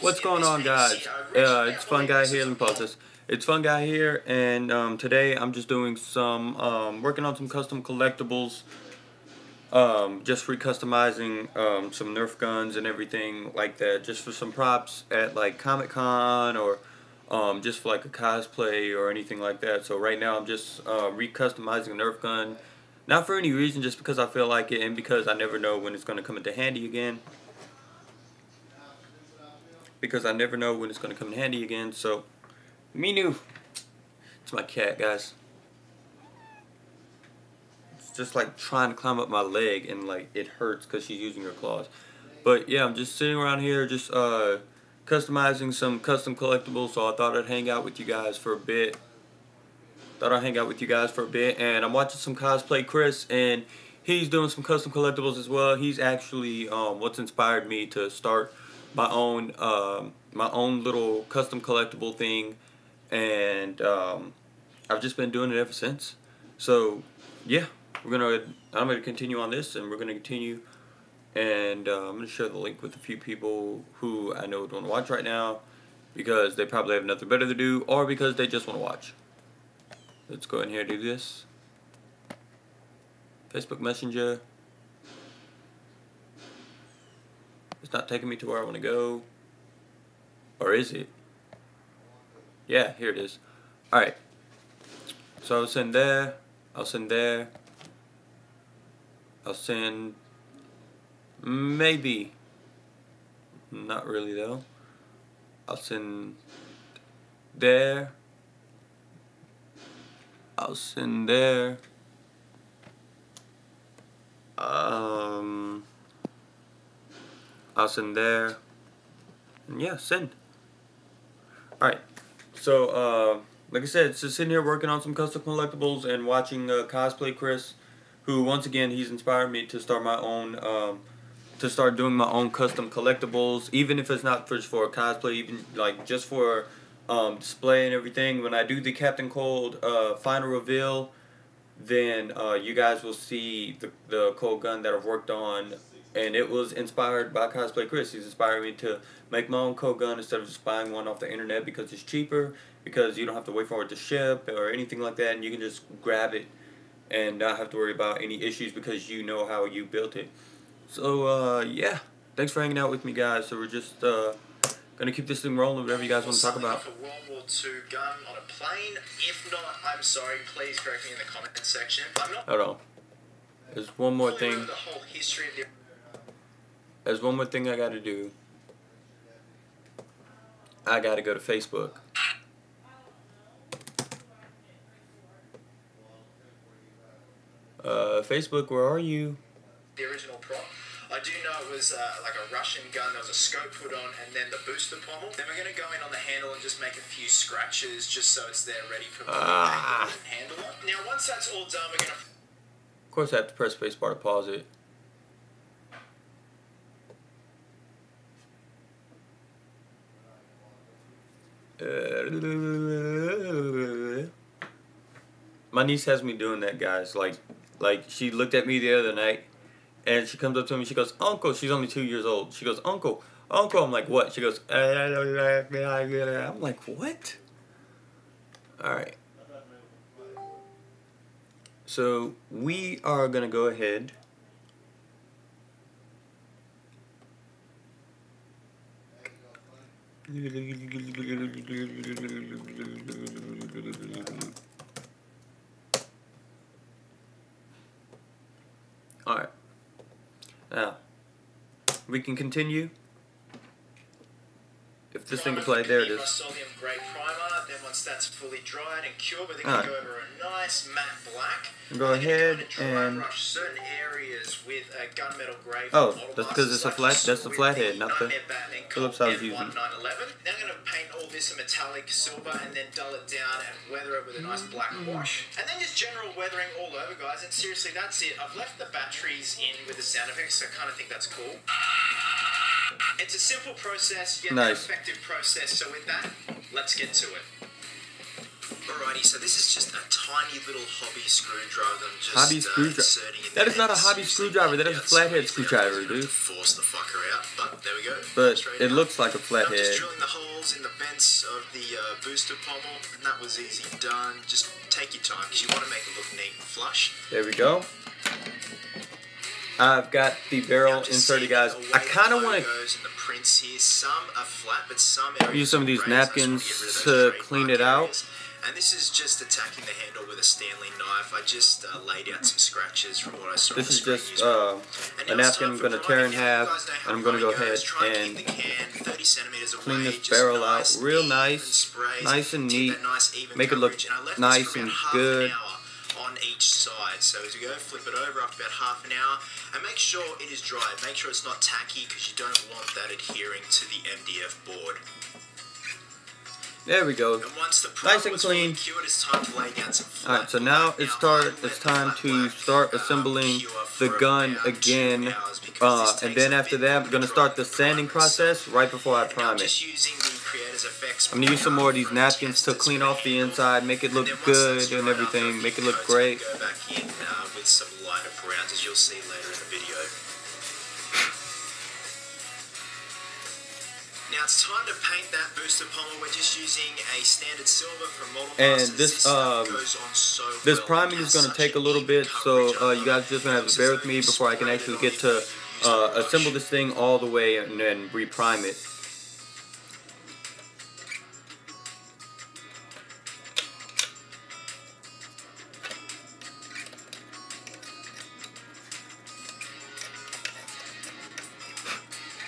What's going on, guys? Uh, it's Fun Guy here. Let me pause this. It's Fun Guy here, and um, today I'm just doing some, um, working on some custom collectibles. Um, just recustomizing um, some Nerf guns and everything like that, just for some props at like Comic Con or um, just for like a cosplay or anything like that. So right now I'm just uh, recustomizing a Nerf gun, not for any reason, just because I feel like it and because I never know when it's going to come into handy again because I never know when it's going to come in handy again. So, me new. It's my cat, guys. It's just like trying to climb up my leg and like it hurts because she's using her claws. But yeah, I'm just sitting around here just uh, customizing some custom collectibles. So I thought I'd hang out with you guys for a bit. Thought I'd hang out with you guys for a bit. And I'm watching some cosplay Chris and he's doing some custom collectibles as well. He's actually um, what's inspired me to start my own um, my own little custom collectible thing, and um, I've just been doing it ever since. So yeah, we're gonna I'm gonna continue on this, and we're gonna continue, and uh, I'm gonna share the link with a few people who I know don't watch right now, because they probably have nothing better to do, or because they just want to watch. Let's go in here and do this. Facebook Messenger. It's not taking me to where I want to go. Or is it? Yeah, here it is. Alright. So I'll send there. I'll send there. I'll send... Maybe. Not really though. I'll send there. I'll send there. Um... I'll send there. And yeah, send. Alright. So, uh, like I said, just sitting here working on some custom collectibles and watching uh, Cosplay Chris, who, once again, he's inspired me to start my own, um, to start doing my own custom collectibles, even if it's not just for cosplay, even, like, just for um, display and everything. When I do the Captain Cold uh, final reveal, then uh, you guys will see the, the cold gun that I've worked on and it was inspired by Cosplay Chris. He's inspired me to make my own cold gun instead of just buying one off the internet because it's cheaper, because you don't have to wait for it to ship or anything like that, and you can just grab it and not have to worry about any issues because you know how you built it. So, uh, yeah. Thanks for hanging out with me, guys. So we're just uh, gonna keep this thing rolling. Whatever you guys want to talk about. For World War II gun on a plane. If not, I'm sorry. Please correct me in the comment section. I'm not. Hold on. There's one more thing. know The whole history of the There's one more thing I gotta do. I gotta go to Facebook. Uh, Facebook, where are you? the original prop. I do know it was uh, like a Russian gun. There was a scope put on, and then the booster pommel. Then we're gonna go in on the handle and just make a few scratches, just so it's there ready for Ah. and handle. Now, once that's all done, we're gonna Of course, I have to press spacebar to pause it. My niece has me doing that, guys. Like, like she looked at me the other night, and she comes up to me. She goes, "Uncle." She's only two years old. She goes, "Uncle, Uncle." I'm like, "What?" She goes, eh, "I'm like, what?" All right. So we are gonna go ahead. All right. Now we can continue. If this thing can play, there it is. Primer. Then once that's fully dried and cured, we're gonna go over a nice matte black. Go And ahead and- brush certain areas with a gunmetal grey. Oh, that's 'cause it's a flat- that's the flathead, not the Phillips I was using. F1911. Then I'm gonna paint all this a metallic silver and then dull it down and weather it with a nice black wash. And then just general weathering all over, guys. And seriously, that's it. I've left the batteries in with the sound effects, so I kind of think that's cool. It's a simple process, yet Nice. an effective process. So with that, let's get to it. Alrighty, so this is just a tiny little hobby screwdriver that I'm just Hobby uh, screwdriver. inserting in That is there. not a hobby screwdriver, that is a flathead screwdriver, dude. Force the fucker out, but there we go. go. but Straight it out. looks like a flathead. I'm just drilling the holes in the vents of the uh, booster pommel, and that was easy done. Just take your time because you want to make it look neat and flush. There we go. I've got the barrel inserted, guys. I kind of want to logos and the prints here. Some are flat, but some areas use some of these raised. I just wanna napkins get rid of to clean it out. And this is just attacking the handle with a Stanley knife. I just uh, laid out some scratches from what I saw. This is just uh, a napkin I'm going to tear in priming. Now, you half, guys know how and I'm going to go ahead and and keep the can 30 centimeters away, clean this barrel out real nice, nice and neat, that nice, even make it look coverage. And I left this nice and good. On each side. So as you go, flip it over after about half an hour, and make sure it is dry. Make sure it's not tacky because you don't want that adhering to the MDF board. there we go. And once the Nice and clean. cured, it's time to lay down some Alright, so now it's start. It's time to start assembling the gun again, uh, and then after that, I'm gonna start the sanding process right before I prime I'm it. Just using the Creators Effects I'm gonna use some more of these napkins to clean off the inside, make it look good and everything, make it look great. Go back in with some lighter browns, as you'll see later in the video. Now it's time to paint that booster pommel. We're just using a standard silver from Model And this, um, goes on so This priming is gonna take a little bit, so uh, you guys just gonna have to bear with me before I can actually get to it. Use a uh, assemble this thing all the way and then reprime it.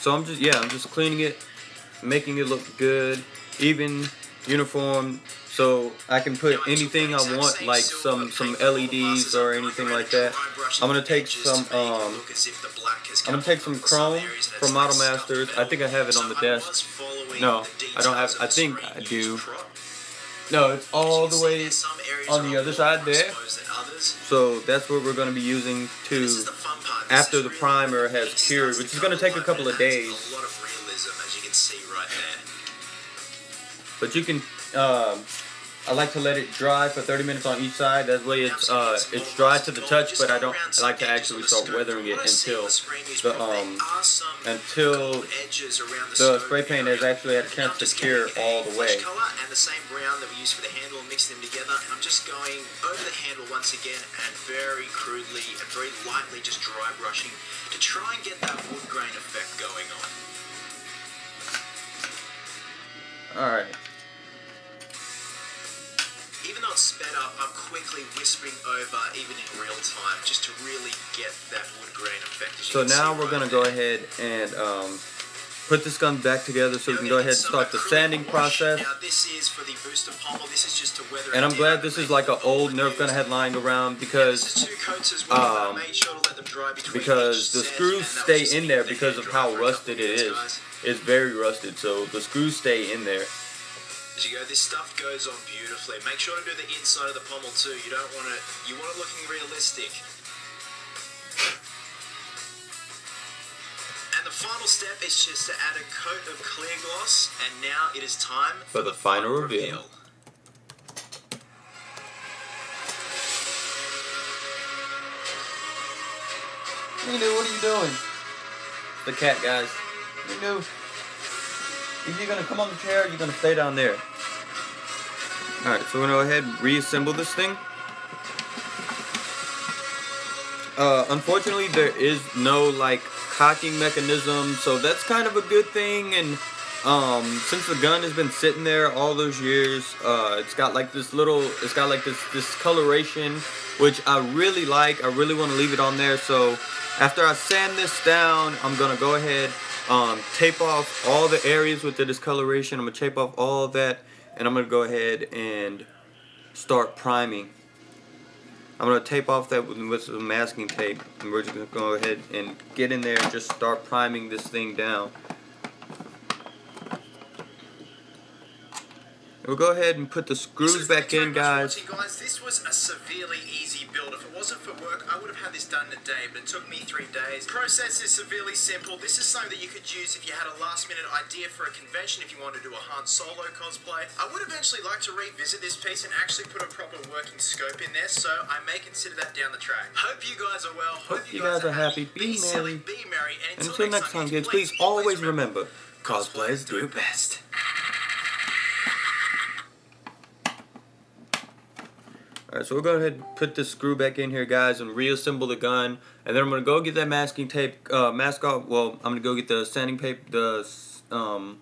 So I'm just yeah, I'm just cleaning it, making it look good, even, uniform, so I can put anything I want, like some some LEDs or anything like that. I'm gonna take some um I'm gonna take some chrome from Model Masters. I think I have it on the desk. No, I don't have- I think I do. No, it's all the way there's some areas on the other side there. exposed than others. So that's what we're gonna be using to the fun part. This after the primer has cured, which is gonna take a couple of days. A lot of realism, as you can see right there. But you can, um, I like to let it dry for 30 minutes on each side. That way it's uh, it's dry to the touch, but I don't I like to actually start weathering it until the um until edges around the spray paint has actually had a chance to cure all the way. And the same brown that we used for the handle, mix them together, and I'm just going over the handle once again and very crudely and very lightly just dry brushing to try and get that wood grain effect going on. All right. Even though it's sped up, I'm quickly whispering over, even in real time, just to really get that wood grain effect. So now we're gonna there. go ahead and um, put this gun back together so we can go ahead and start the sanding process. Now this is for the booster pommel. This is just to weather And I'm glad this is like an old Nerf gun used. head lying around because is two coats as well, but um, I made sure to let them dry between because the screws and that was stay in there because of how for a couple rusted it is. It's very rusted, so the screws stay in there. As you go, this stuff goes on beautifully. Make sure to do the inside of the pommel too. You don't want it. You want it looking realistic. And the final step is just to add a coat of clear gloss, and now it is time For the final reveal. Nunu, what are you doing? The cat, guys. Nunu. Is you gonna come on the chair or you gonna stay down there? Alright, so we're gonna go ahead and reassemble this thing. Uh, unfortunately, there is no like cocking mechanism, so that's kind of a good thing. And um, since the gun has been sitting there all those years, uh, it's got like this little, it's got like this discoloration, which I really like. I really want to leave it on there. So after I sand this down, I'm gonna go ahead, um, tape off all the areas with the discoloration. I'm gonna tape off all of that, and I'm gonna go ahead and start priming. I'm gonna tape off that with, with some masking tape, and we're just gonna go ahead and get in there and just start priming this thing down. We'll go ahead and put the screws back in, guys. guys. This was a severely easy build. If it wasn't for work, I would have had this done in a day, but it took me three days. Process is severely simple. This is something that you could use if you had a last minute idea for a convention, if you wanted to do a Han Solo cosplay. I would eventually like to revisit this piece and actually put a proper working scope in there, so I may consider that down the track. Hope you guys are well. Hope, Hope you guys, guys are happy. Be, be merry. Silly, be merry. And until, until next time, kids, please always remember, cosplayers do best. Alright, so we'll go ahead and put this screw back in here, guys, and reassemble the gun. And then I'm going to go get that masking tape, uh, mask off. Well, I'm going to go get the sanding paper, the um,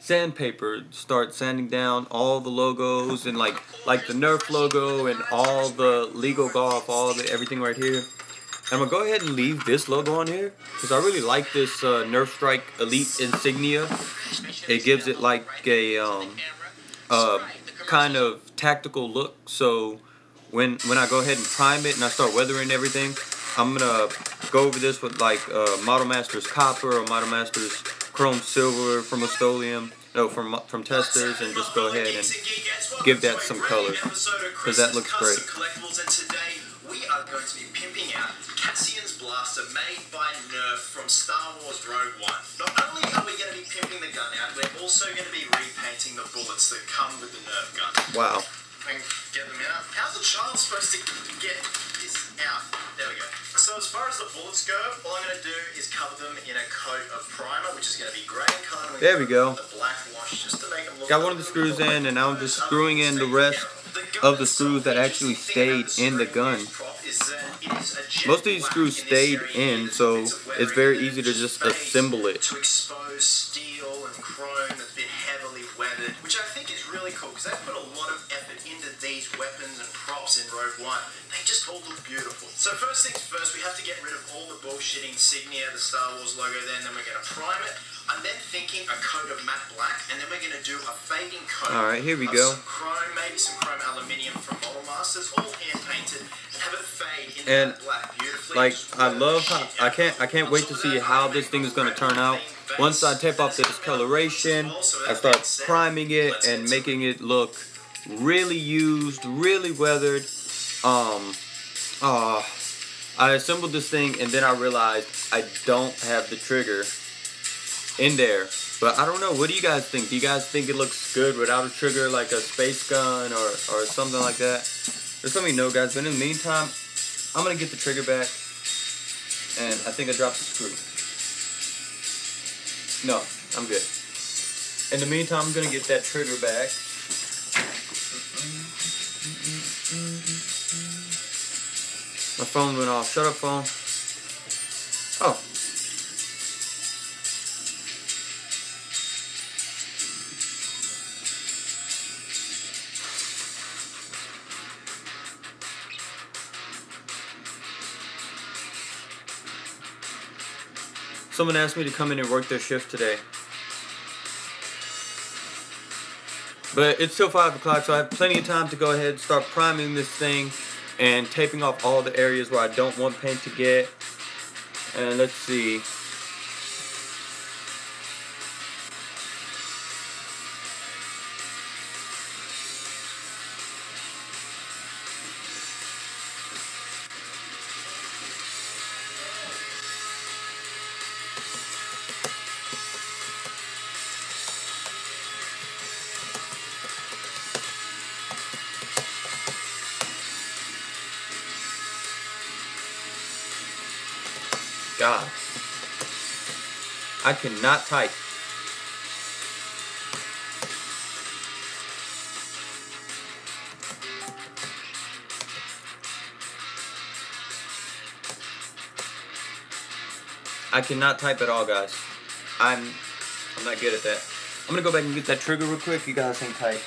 sandpaper, start sanding down all the logos and like like the Nerf logo and all the legal golf, all the everything right here. I'm going to go ahead and leave this logo on here because I really like this uh, Nerf Strike Elite insignia. It gives it like a um, uh, kind of tactical look. So when when I go ahead and prime it and I start weathering everything, I'm gonna go over this with like uh, Model Masters copper or Model Masters chrome silver from Rust-Oleum, no from from Testors, and just go ahead and give that some color because that looks great. We are going to be pimping out Cassian's blaster made by Nerf from Star Wars Rogue One. Not only are we going to be pimping the gun out, we're also going to be repainting the bullets that come with the Nerf gun. Wow get them out. How's a child supposed to get this out? There we go. So as far as the bullets go, all I'm going to do is cover them in a coat of primer, which is going to be grey colour. There we go. The black wash, just to make them look Got one of the screws in, and now I'm just screwing in the rest of the screws that actually stayed in the gun. Most of these screws stayed in, so it's very easy to just assemble it. To expose steel and chrome that's been heavily weathered, which I think is really cool because they put a lot props Rogue One. They just all look beautiful. So first things first, we have to get rid of all the bullshit insignia, the Star Wars logo there, and then we're going to prime it. I'm then thinking a coat of matte black, and then we're going to do a fading coat. All right, here we go. Some chrome, maybe some chrome aluminium from Model Masters, all hand painted, and have it fade into and black beautifully. Like I love how I can't I can't wait to see how this thing is going to turn out. Once I tape off the discoloration, I start priming it and making it look really used, really weathered. Um, uh, I assembled this thing and then I realized I don't have the trigger in there. But I don't know. What do you guys think? Do you guys think it looks good without a trigger, like a space gun or, or something like that? Just let me know, guys. But in the meantime, I'm going to get the trigger back. And I think I dropped the screw. No, I'm good. In the meantime, I'm going to get that trigger back. My phone went off. Shut up, phone. Oh. Someone asked me to come in and work their shift today. But it's still 5 o'clock, so I have plenty of time to go ahead and start priming this thing and taping off all the areas where I don't want paint to get. And let's see. I cannot type. I cannot type at all, guys. I'm I'm not good at that. I'm gonna go back and get that trigger real quick. You guys can type.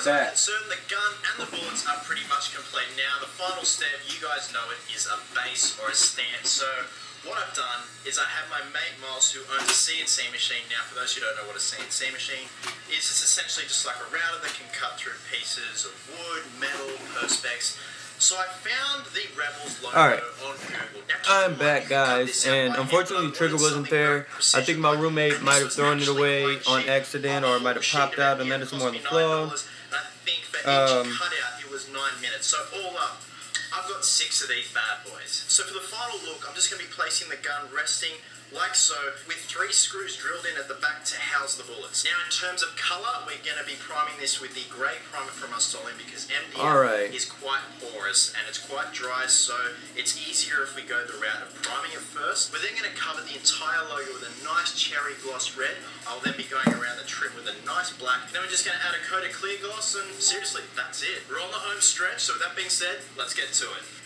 Far I'm as I'm back. concerned, the gun and the bullets are pretty much complete. Now, the final step, you guys know it, is a base or a stand. So, what I've done is I have my mate Miles, who owns a CNC machine. Now, for those who don't know what a CNC machine is, it's essentially just like a router that can cut through pieces of wood, metal, perspex. So I found the Rebels logo Alright. on Google. Now, I'm back, guys, and unfortunately, trigger wasn't there. I think my roommate might have thrown it away on accident, or it might have popped out, and here then it's more on the floor. Um, cutout, it was nine minutes. So all up, I've got six of these bad boys. So for the final look, I'm just going to be placing the gun resting like so, with three screws drilled in at the back to house the bullets. Now, in terms of color, we're going to be priming this with the grey primer from Rust-Oleum because MDF is quite porous and it's quite dry, so it's easier if we go the route of priming it first. We're then going to cover the entire logo with a nice cherry gloss red. I'll then be going around the trim with a nice black. Then we're just going to add a coat of clear gloss, and seriously, that's it. We're on the home stretch, so with that being said, let's get to it.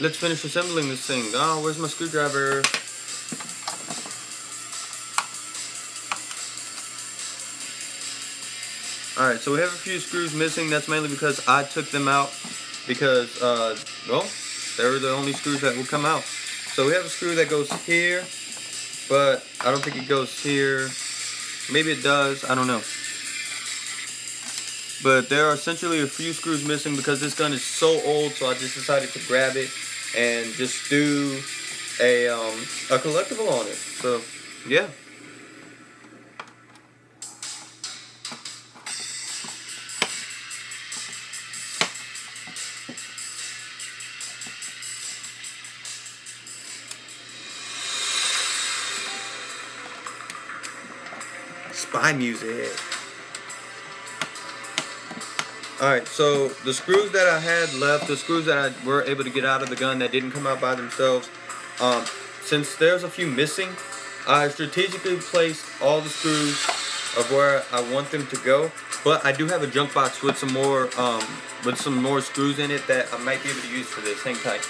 Let's finish assembling this thing. Oh, where's my screwdriver? Alright, so we have a few screws missing. That's mainly because I took them out because, uh, well, they were the only screws that would come out. So we have a screw that goes here, but I don't think it goes here. Maybe it does. I don't know. But there are essentially a few screws missing because this gun is so old, so I just decided to grab it and just do a um a collectible on it. So yeah. Spy music. Alright, so the screws that I had left, the screws that I were able to get out of the gun that didn't come out by themselves, um, since there's a few missing, I strategically placed all the screws of where I want them to go. But I do have a junk box with some more, um, with some more screws in it that I might be able to use for this. Hang tight.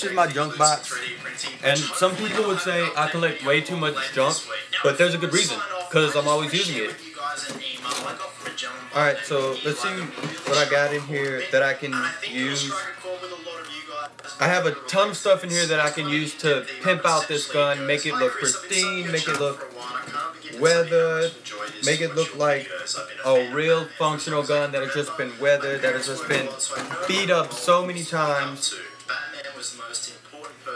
This is my junk box, includes 3D printing, And some people would say I collect way too much junk, but there's a good reason, because I'm always using it. with you guys an email I got from a gentleman All right, so let's see what I got in here that. I can use. I have a ton of stuff in here that I can use to pimp out this gun, make it look pristine, make it look weathered, make it look like a real functional gun that has just been weathered, that has just been beat up so many times.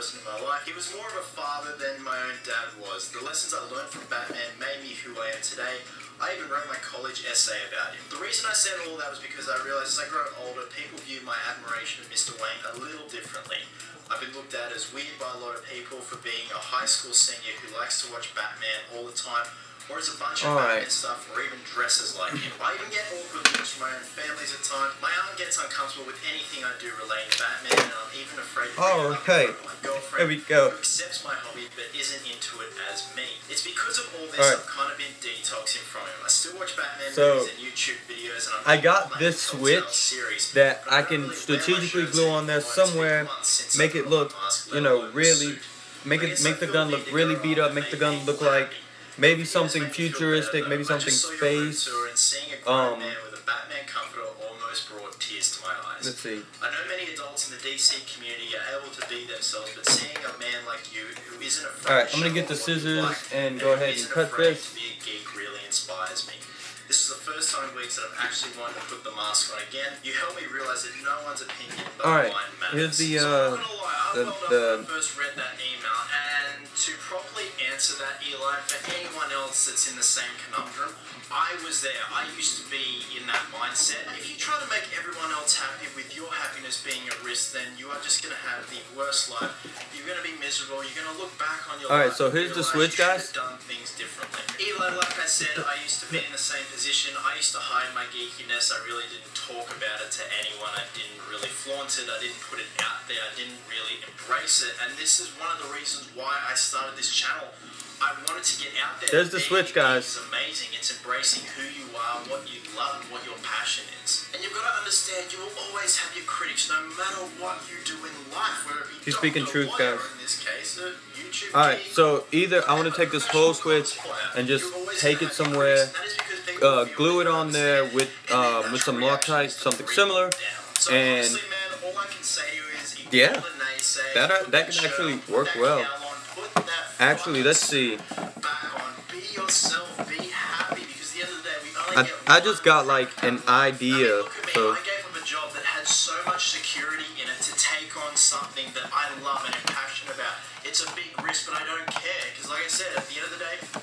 Person in my life. He was more of a father than my own dad was. The lessons I learned from Batman made me who I am today. I even wrote my college essay about him. The reason I said all that was because I realized as I grow older, people view my admiration of Mr. Wayne a little differently. I've been looked at as weird by a lot of people for being a high school senior who likes to watch Batman all the time, or as a bunch of right. stuff, or even dresses like him. I even get awkward looks from my own families at times. My aunt gets uncomfortable with anything I do relating to Batman, and I'm even afraid to up Okay. my girlfriend, There we go. who accepts my hobby but isn't into it as me. It's because of all this All right. I've kind of been detoxing from him. I still watch Batman So, movies and YouTube videos, and I'm I got this switch series, that I can really strategically glue on there anymore. It's been somewhere, make it look, you know, really, make it make the gun look really beat up make the gun look like. Maybe something make me feel futuristic, maybe something just saw your room space. tour and seeing a grown Um, man with a Batman comforter almost brought tears to my eyes. Let's see. I know many adults in the DC community are able to be themselves, but seeing a man like you who isn't afraid All right, I'm gonna get the off what he's scissors and go ahead and cut this. To be a geek really inspires me. This is the first time in weeks that I've actually wanted to put the mask on again. You help me realize that no one's opinion but All right, mine matters. here's the, So I'm uh, not gonna lie, I the- felt up the- when I first read that email, and to to properly answer that, Eli, for anyone else that's in the same conundrum, I was there. I used to be in that mindset. If you try to make everyone else happy with your happiness being at risk, then you are just going to have the worst life. You're going to be miserable. You're going to look back on your All right, life so here's the switch, guys. done things differently. Eli, like I said, I used to be in the same position. I used to hide my geekiness. I really didn't talk about it to anyone. I didn't really flaunt it. I didn't put it out there. I didn't really embrace it. And this is one of the reasons why I started this channel. To get out there. There's the switch, guys. It's amazing. It's embracing who you are, what you love, and what your passion is. And you've got to understand, you will always have your critics, no matter what you do in life. Whether it be He's speaking truth, guys. In this case, YouTube All right, so either I want to take this whole switch and just take it somewhere, uh, glue it on there with uh, with some Loctite, something similar, and yeah, that uh, that can actually work well. Actually, let's see. I, I just got like an idea, so I gave him a job that had so much security in it to take on something that I love and am passionate about. It's a big risk, but I don't care because, like I said, at the end of the day,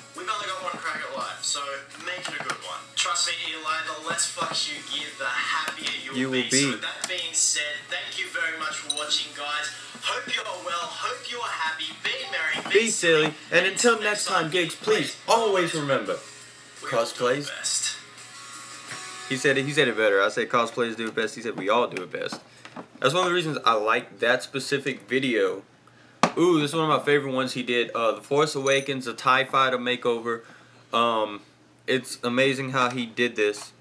so make it a good one. Trust me, Eli. The less fucks you give, the happier you'll You will So be. that being said, thank you very much for watching, guys. Hope you're well. Hope you're happy. Be merry. be silly, and until next time, gigs, please always remember. we all do our cosplays. best. He said it. He said it better. I said cosplayers do it best. He said we all do it best. That's one of the reasons I like that specific video. Ooh, this is one of my favorite ones he did. Uh, the Force Awakens, the Tie Fighter makeover. Um, it's amazing how he did this.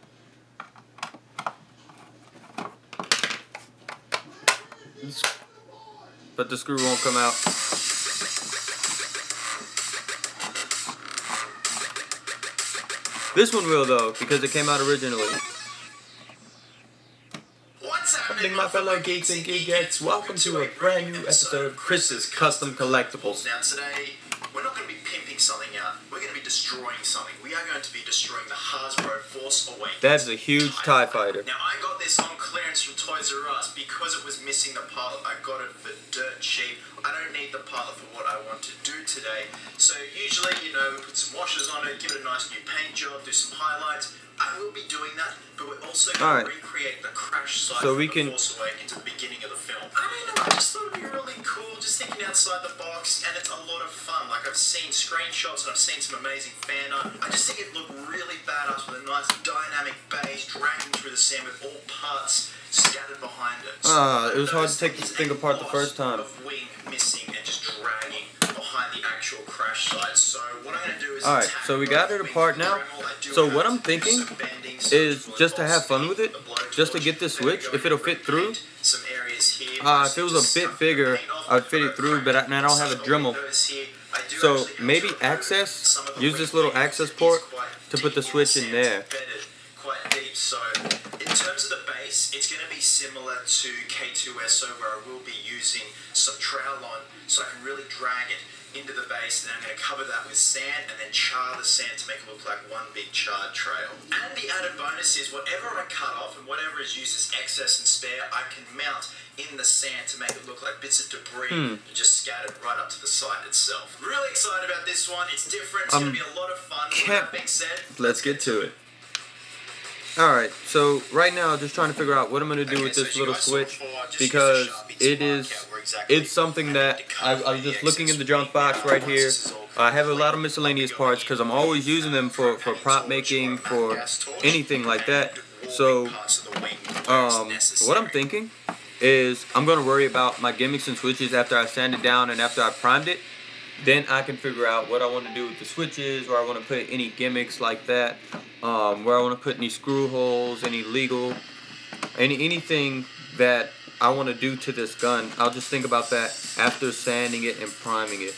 But the screw won't come out. This one will though, because it came out originally. What's happening, my fellow geeks and geekettes? Welcome to a brand new episode of Chris's Custom Collectibles. Now today, we're not going to be pimping something out. We're going to be destroying something. We are going to be destroying the Hasbro Force Awakens. That is a huge TIE fighter. Now I got this on clearance from Toys R Us because it was missing the pilot. I got it for dirt cheap. I don't need the pilot for what I want to do today. So usually, you know, we put some washers on it, give it a nice new paint job, do some highlights. I will be doing that, but we're also going Alright. to recreate the crash site So we can- Force Awakens at the beginning of the film. I don't know, I just thought it'd be really cool, just thinking outside the box, and it's a lot of fun. Like I've seen screenshots and I've seen some amazing fan art. I just think it looked really badass with a nice dynamic bass dragging through the sand with all parts scattered behind it. Ah, it was hard to take this thing apart the first time. Of wing missing and just dragging behind the actual crash site. So what I'm going to do is Alright, so we got it apart now. So what I'm thinking is just to have fun with it, just to get I switch, if it'll fit through. Uh, if it was a bit bigger, I'd fit it through, but I, and I don't have a the Dremel. So maybe access, the use this little access port to put the switch in there. So in terms of the base, it's going to be similar to K-2SO where I will be using some Trowlon so I can really drag it into the base and I'm going to cover that with sand and then char the sand to make it look like one big charred trail. And the added bonus is whatever I cut off and whatever is used as excess and spare, I can mount in the sand to make it look like bits of debris that just scattered right up to the site itself. Really excited about this one. It's different. It's Um, going to be a lot of fun. Can't- that being said, Let's get to it. Alright, so right now just trying to figure out what I'm going to do Okay, with this you little switch before, because to it is it's something that I, I was just looking in the junk box right here. I have a lot of miscellaneous parts because I'm always using them for, for prop making, for anything like that. So um, what I'm thinking is I'm gonna worry about my gimmicks and switches after I sand it down and after I primed it. Then I can figure out what I want to do with the switches, where I want to put any gimmicks like that, um, where I want to put any screw holes, any legal, any anything that I want to do to this gun. I'll just think about that after sanding it and priming it.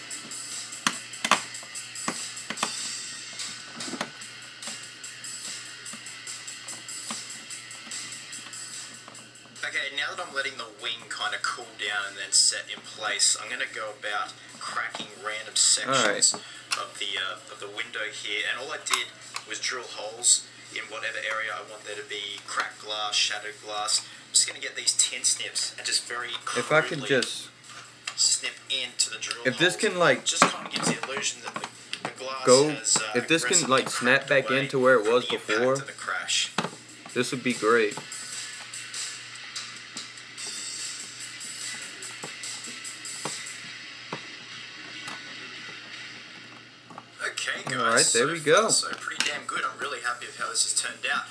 Okay, now that I'm letting the wing kind of cool down and then set in place, I'm going to go about cracking random sections of the uh, of the window here. And all I did was drill holes in whatever area I want there to be cracked glass, shattered glass. I'm just going to get these tin snips and just very If I can just snip into the drill If this can like just kind of gives the illusion that the, the glass Go- has, uh, if this can, like, snap back into where it was before. the crash. this would be great. Okay, guys. Alright, there so we go. So pretty damn good. I'm really happy with how this has turned out.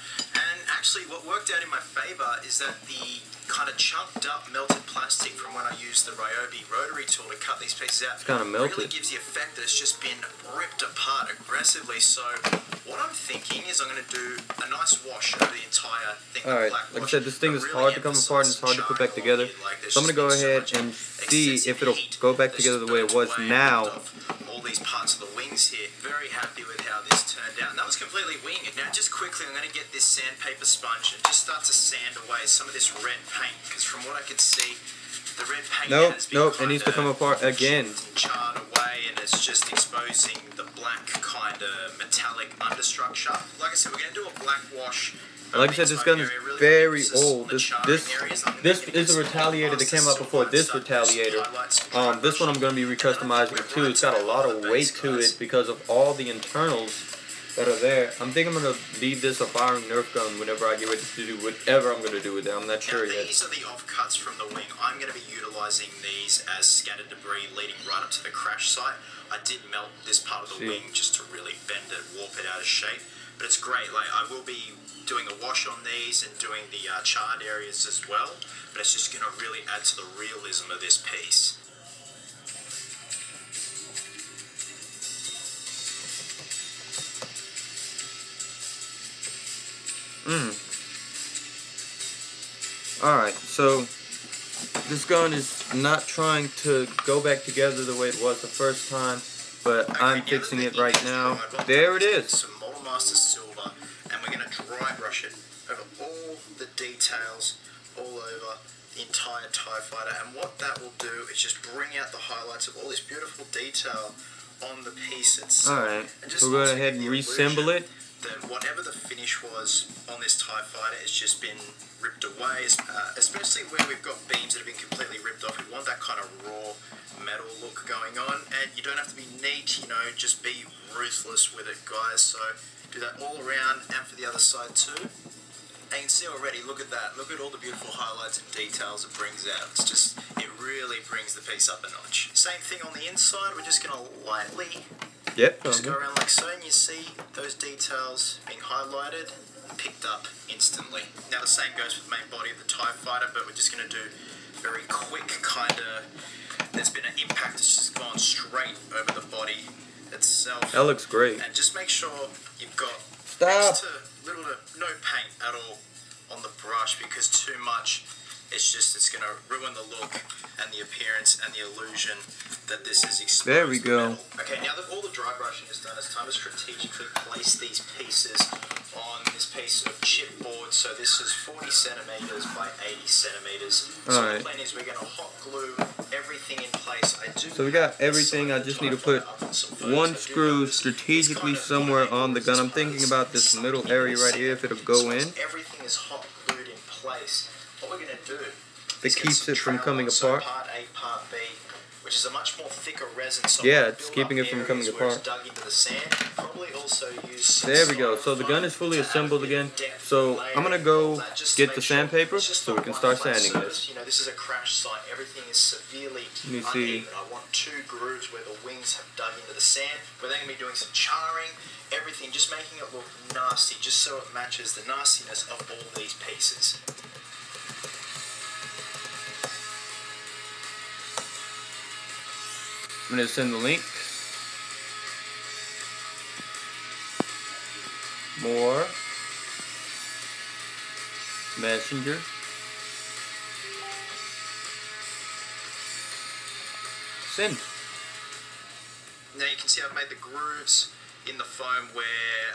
Actually, what worked out in my favour is that the kind of chunked up melted plastic from when I used the Ryobi rotary tool to cut these pieces out It's kinda really melted. gives the effect that it's just been ripped apart aggressively. So what I'm thinking is I'm going to do a nice wash over the entire thing. Alright, black like I said, this thing is really hard to come apart and it's hard to put back together. like So I'm gonna go ahead so and see if it'll go back together the way it was now. off going to get this sandpaper sponge and just start to sand away some of this red paint because from what I could see, the red paint Nope, has been nope, it needs to come apart again. charred away and it's just exposing the black kind of metallic understructure. Like I said, we're going to do a black wash. Like I said, this gun is very old. This this this is a retaliator that came out before this retaliator. Um, this one I'm going to be recustomizing too. It's got a lot of weight to it because of all the internals that are there. I'm thinking I'm going to leave this a firing Nerf gun whenever I get ready to do whatever I'm going to do with it. I'm not sure now, yet. these are the offcuts from the wing. I'm going to be utilising these as scattered debris leading right up to the crash site. I did melt this part of the See. wing just to really bend it, warp it out of shape. But it's great. Like I will be doing a wash on these and doing the uh, charred areas as well. But it's just going to really add to the realism of this piece. Mm. Alright, so this gun is not trying to go back together the way it was the first time, but I'm fixing it right now. dried, what I'm There it is. Some Model Master Silver, and we're going to dry brush it over all the details, all over the entire TIE fighter. And what that will do is just bring out the highlights of all this beautiful detail on the piece itself. Alright, so we'll go also ahead and reassemble it. That whatever the finish was on this TIE fighter has just been ripped away, uh, especially where we've got beams that have been completely ripped off. We want that kind of raw metal look going on, and you don't have to be neat, you know, just be ruthless with it, guys. So do that all around and for the other side too. And you can see already, look at that. Look at all the beautiful highlights and details it brings out. It's just, it really brings the piece up a notch. Same thing on the inside, we're just to lightly Yep. just go around like so, and you see those details being highlighted and picked up instantly. Now the same goes for the main body of the TIE fighter, but we're just going to do very quick kind of. There's been an impact that's just gone straight over the body itself. That looks great. And just make sure you've got Stop. next to little to no paint at all on the brush because too much it's just it's going to ruin the look and the appearance and the illusion that this is exposed There we go. metal. Okay, now that all the dry brushing is done, it's time to strategically place these pieces on this piece of chipboard. So this is 40 centimeters by 80 centimeters. So Alright. the plan is we're going to hot glue everything in place. I do So we got everything, I just need to put fighter up on some photos. one screw strategically somewhere on the gun. I'm thinking about this middle area right here, if it'll go in. Everything is hot glued in place. What we're going to do That keeps it from coming so apart. part A, part B, which is a much more thicker resin. So Yeah, it's keeping it from coming apart. Dug into the sand. Also use There we go. So the gun is fully to add a assembled again. So I'm gonna go of that, just to get the sandpaper just so we can start sanding this. You know, this is a crash site. Everything is severely Let me see. I want two grooves where the wings have dug into the sand. We're then going to be doing some charring, everything, just making it look nasty, just so it matches the nastiness of all these pieces. I'm gonna send the link. More. Messenger. Send. Now you can see I've made the grooves in the foam where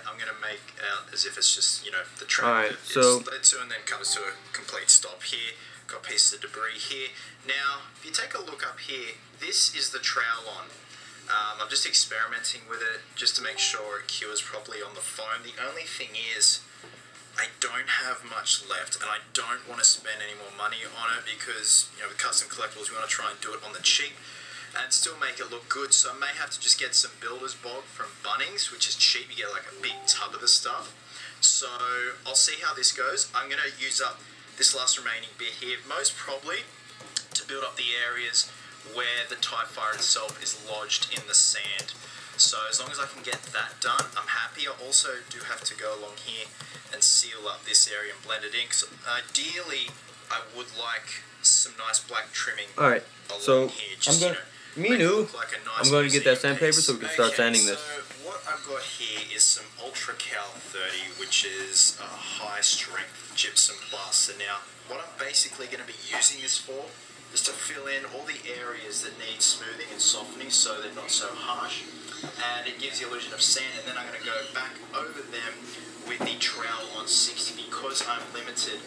I'm going to make out as if it's just, you know, the track Alright, that so- it's led to and then comes to a complete stop here. Got pieces of debris here. Now, if you take a look up here, this is the trowel on. Um, I'm just experimenting with it just to make sure it cures properly on the foam. The only thing is, I don't have much left, and I don't want to spend any more money on it because, you know, with custom collectibles, we want to try and do it on the cheap. and still make it look good. So I may have to just get some builder's bog from Bunnings, which is cheap. You get like a big tub of the stuff. So I'll see how this goes. I'm going to use up this last remaining bit here, most probably to build up the areas where the TIE Fighter itself is lodged in the sand. So as long as I can get that done, I'm happy. I also do have to go along here and seal up this area and blend it in. Because ideally, I would like some nice black trimming All right. along So here. I'm gonna. you know, Me make it new. look like nice I'm going to get that sandpaper piece. so we can start Okay, sanding this. What I've got here is some Ultra Cal 30, which is a high strength gypsum plaster. Now, what I'm basically going to be using this for is to fill in all the areas that need smoothing and softening so they're not so harsh. And it gives the illusion of sand, and then I'm going to go back over them with the trowel on 60 because I'm limited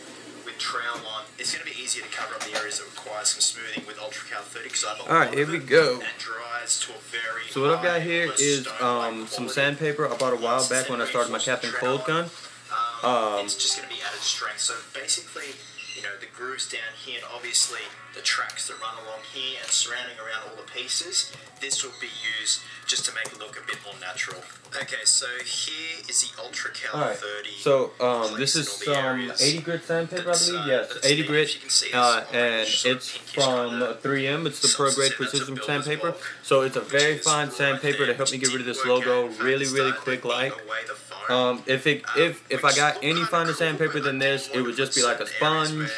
with trowel on. It's going to be easier to cover up the areas that require some smoothing with Ultra Cal 30 because I have All right, here we go. And dries to a very So what I've got here is um, some sandpaper I bought a while back when I started my Captain Cold gun. Um, Um, it's just going to be added strength. So basically, you know, the grooves down here, and obviously the tracks that run along here and surrounding around all the pieces, this will be used just to make it look a bit more natural. Okay, so here is the Ultra Cal right. 30. So um, this is Placed in all the some 80 grit sandpaper, I believe. uh, Yes, 80 neat. grit, you can see, uh, and orange, sort of it's from colour. 3M. It's the Pro Grade a- that's a Precision sandpaper. So it's a very fine sandpaper to help me get rid of this logo really, really quick. Like. Um, if it if if I got any finer sandpaper than this, it would just be like a sponge,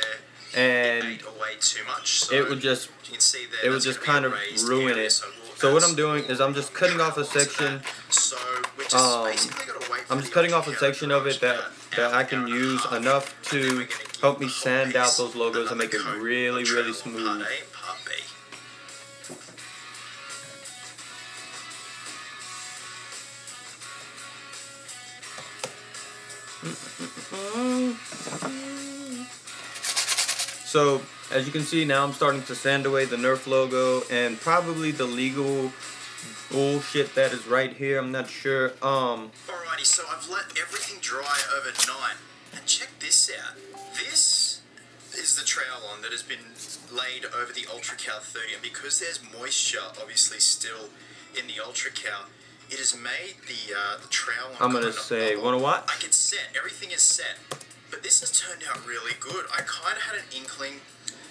and it would just it would just kind of ruin it. so what I'm doing is I'm just cutting off a section. Um, I'm just cutting off a section of it that that I can use enough to help me sand out those logos and make it really, really smooth. So as you can see now, I'm starting to sand away the Nerf logo and probably the legal bullshit that is right here. I'm not sure. Um, Alrighty, so I've let everything dry overnight. And check this out. This is the trowel on that has been laid over the Ultra Cal 30. And because there's moisture obviously still in the Ultra Cal, it has made the uh, the trowel I'm gonna say, wanna what? Like it's set, everything is set. But this has turned out really good. I kind of had an inkling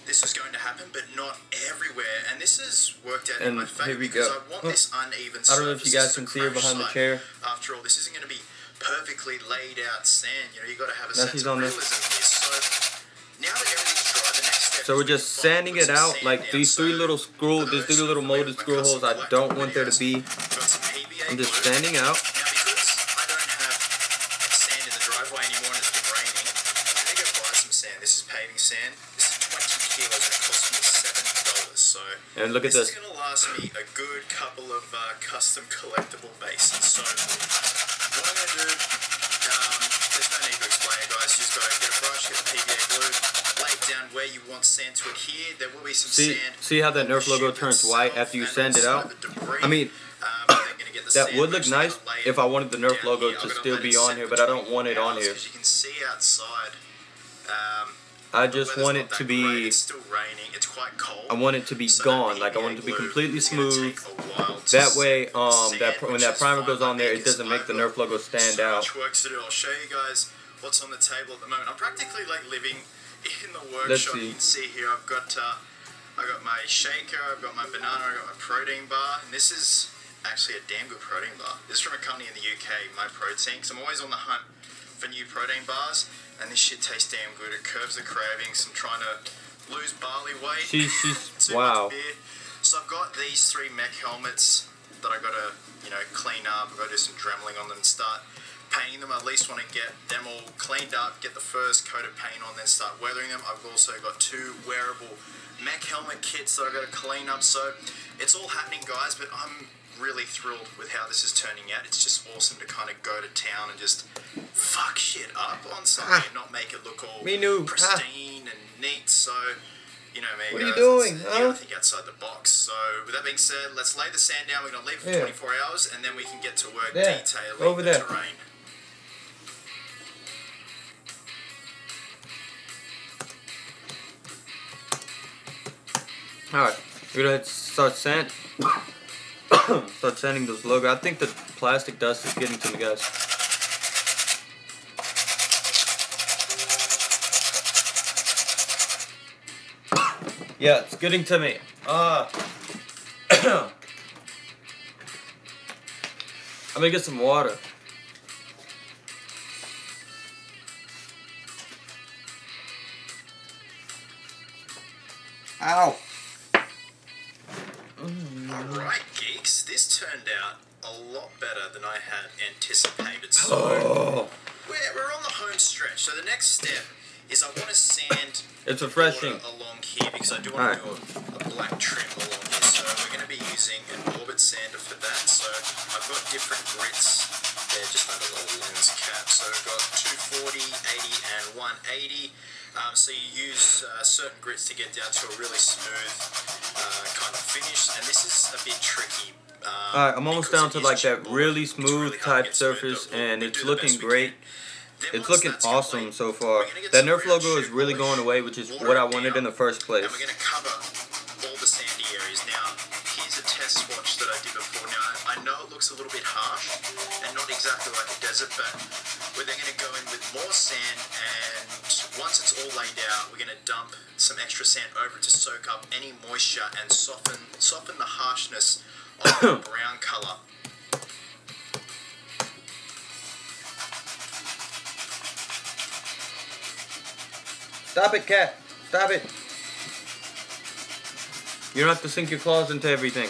this was going to happen, but not everywhere. And this has worked out in And my favor here we because go. I want Oh, this uneven I don't know if you guys can see her behind the chair. After all, this isn't going to be perfectly laid out sand. You know, you got to have a Now sense of realism here. So now that everything's dry, the next step So we're just sanding it out like down. these three little screw, these three little molded screw holes. I don't want there to be. Got I'm just glue. sanding out. Because I don't have sand in the driveway anymore and it's been raining, I'm gonna buy some sand. This is paving sand. This is 20 kilos and it cost me seven dollars. So And look at this this. is gonna last me a good couple of uh, custom collectible bases. So what I'm gonna do, um, there's no need to explain it, guys. You just gotta get a brush, get a PVA glue, lay it down where you want sand to adhere. There will be some See, sand. see how that Nerf logo turns white after you and sand it out? I mean, Um, I'm then gonna get the that would look nice if I wanted the Nerf logo here. To still be on here, but I don't want it on here. You can see outside. Um, I just want it to great. be. It's still raining. It's quite cold. I want it to be So gone. Like I want it to be completely smooth. take a while to That way, um, that pr- when that primer goes on there, it doesn't make the Nerf logo stand so out. much work to do. I'll show you guys what's on the table at the moment. I'm practically like living in the Let's workshop. see. You can see here. I've got uh, I got my shaker. I've got my banana. I've got my protein bar. And this is actually a damn good protein bar. This is from a company in the UK, My Protein. Because I'm always on the hunt for new protein bars, and this shit tastes damn good. It curbs the cravings. I'm trying to lose barley weight. She's she's Too wow. So I've got these three mech helmets that I've gotta, you know, clean up. I've gotta do some dremeling on them and start painting them. I at least want to get them all cleaned up, get the first coat of paint on, then start weathering them. I've also got two wearable mech helmet kits that I've got to clean up. So it's all happening, guys, but I'm really thrilled with how this is turning out. It's just awesome to kind of go to town and just fuck shit up on something Ah. and not make it look all. Ah. pristine and neat. So, you know me. What are you doing, huh? You gotta think outside the box. So, with that being said, let's lay the sand down. We're gonna leave for Yeah. 24 hours, and then we can get to work There. detailing Over the there. terrain. All right. We're gonna start sand. start sanding those logo. I think the plastic dust is getting to me, guys. Yeah, it's getting to me. Ah. I'm gonna get some water. Ow. Alright, this turned out a lot better than I had anticipated. So, Oh, we're, we're on the home stretch. So, the next step is I want to sand it's refreshing. along here because I do want to do a, a black trim along here. So, we're going to be using an orbit sander for that. So, I've got different grits. They're just under the lens cap. So, I've got 240, 80, and 180. Um, so you use uh, certain grits to get down to a really smooth uh, kind of finish, and this is a bit tricky. Um, Alright, I'm almost down to like that really smooth really type get smooth, surface, and we'll it's looking great. Then It's looking awesome complete, so far. we're gonna get That Nerf logo is really going away, which is what I wanted down, in the first place. And we're going to cover all the sandy areas. Now, here's a test swatch that I did before. Now, I know it looks a little bit harsh and not exactly like a desert, but we're then going to go in with more sand, and once it's all laid out, we're going to dump some extra sand over to soak up any moisture and soften soften the harshness of the brown color. Stop it, cat. Stop it. You don't have to sink your claws into everything.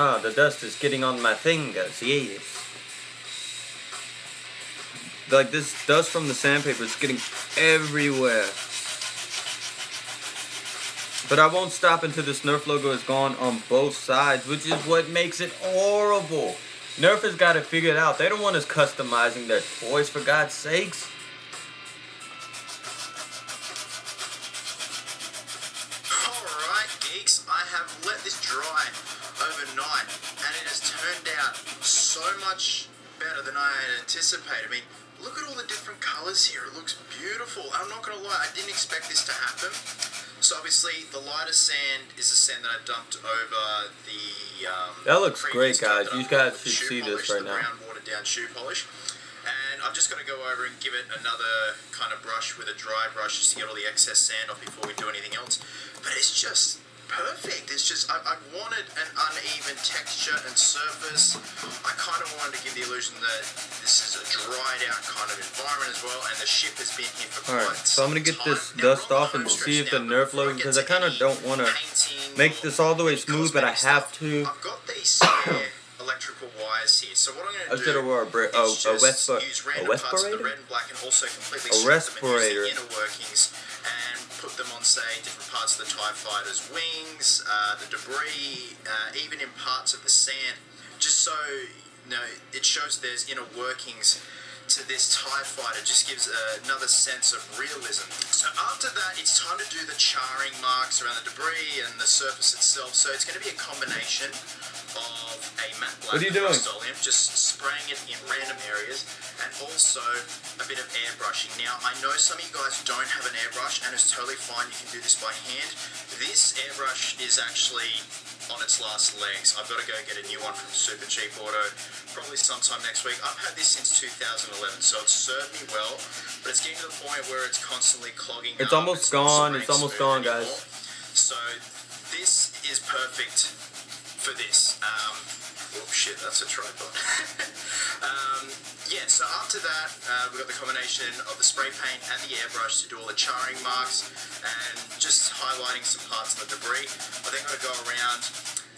Ah, the dust is getting on my fingers, yes. Like this dust from the sandpaper is getting everywhere. But I won't stop until this Nerf logo is gone on both sides, which is what makes it horrible. Nerf has got to figure it figured out. They don't want us customizing their toys, for God's sakes. Looks great, guys. You guys should see this right the now. down shoe polish. And I've just got to go over and give it another kind of brush with a dry brush just to get all the excess sand off before we do anything else. But it's just perfect. It's just, I, I wanted an uneven texture and surface. I kind of wanted to give the illusion that this is a dried out kind of environment as well, and the ship has been here for Alright, quite so I'm gonna get this. Now, dust off and see if the now, Nerf but before logo- I I kinda don't wanna painting make this all the way smooth, but I have to- I've got these electrical wires here, so what I'm going to do a, is a, a, just Wespa- use a random parts of the red and black and also completely A them and use the inner workings and put them on, say, different parts of the TIE fighter's wings, uh, the debris, uh, even in parts of the sand, just so you know, it shows there's inner workings to this TIE fighter, just gives another sense of realism. So after that, it's time to do the charring marks around the debris and the surface itself. So it's going to be a combination of a matte black What are you doing? Rust-Oleum, just spraying it in random areas, and also a bit of airbrushing. Now, I know some of you guys don't have an airbrush, and it's totally fine. You can do this by hand. This airbrush is actually on its last legs. I've got to go get a new one from Super Cheap Auto, probably sometime next week. I've had this since 2011, so it's served me well, but it's getting to the point where it's constantly clogging It's up. almost gone, it's almost gone, guys. So this is perfect for this. Um, oh shit, that's a tripod. um, yeah, so after that, uh, we've got the combination of the spray paint and the airbrush to do all the charring marks and just highlighting some parts of the debris. I think I'm going to go around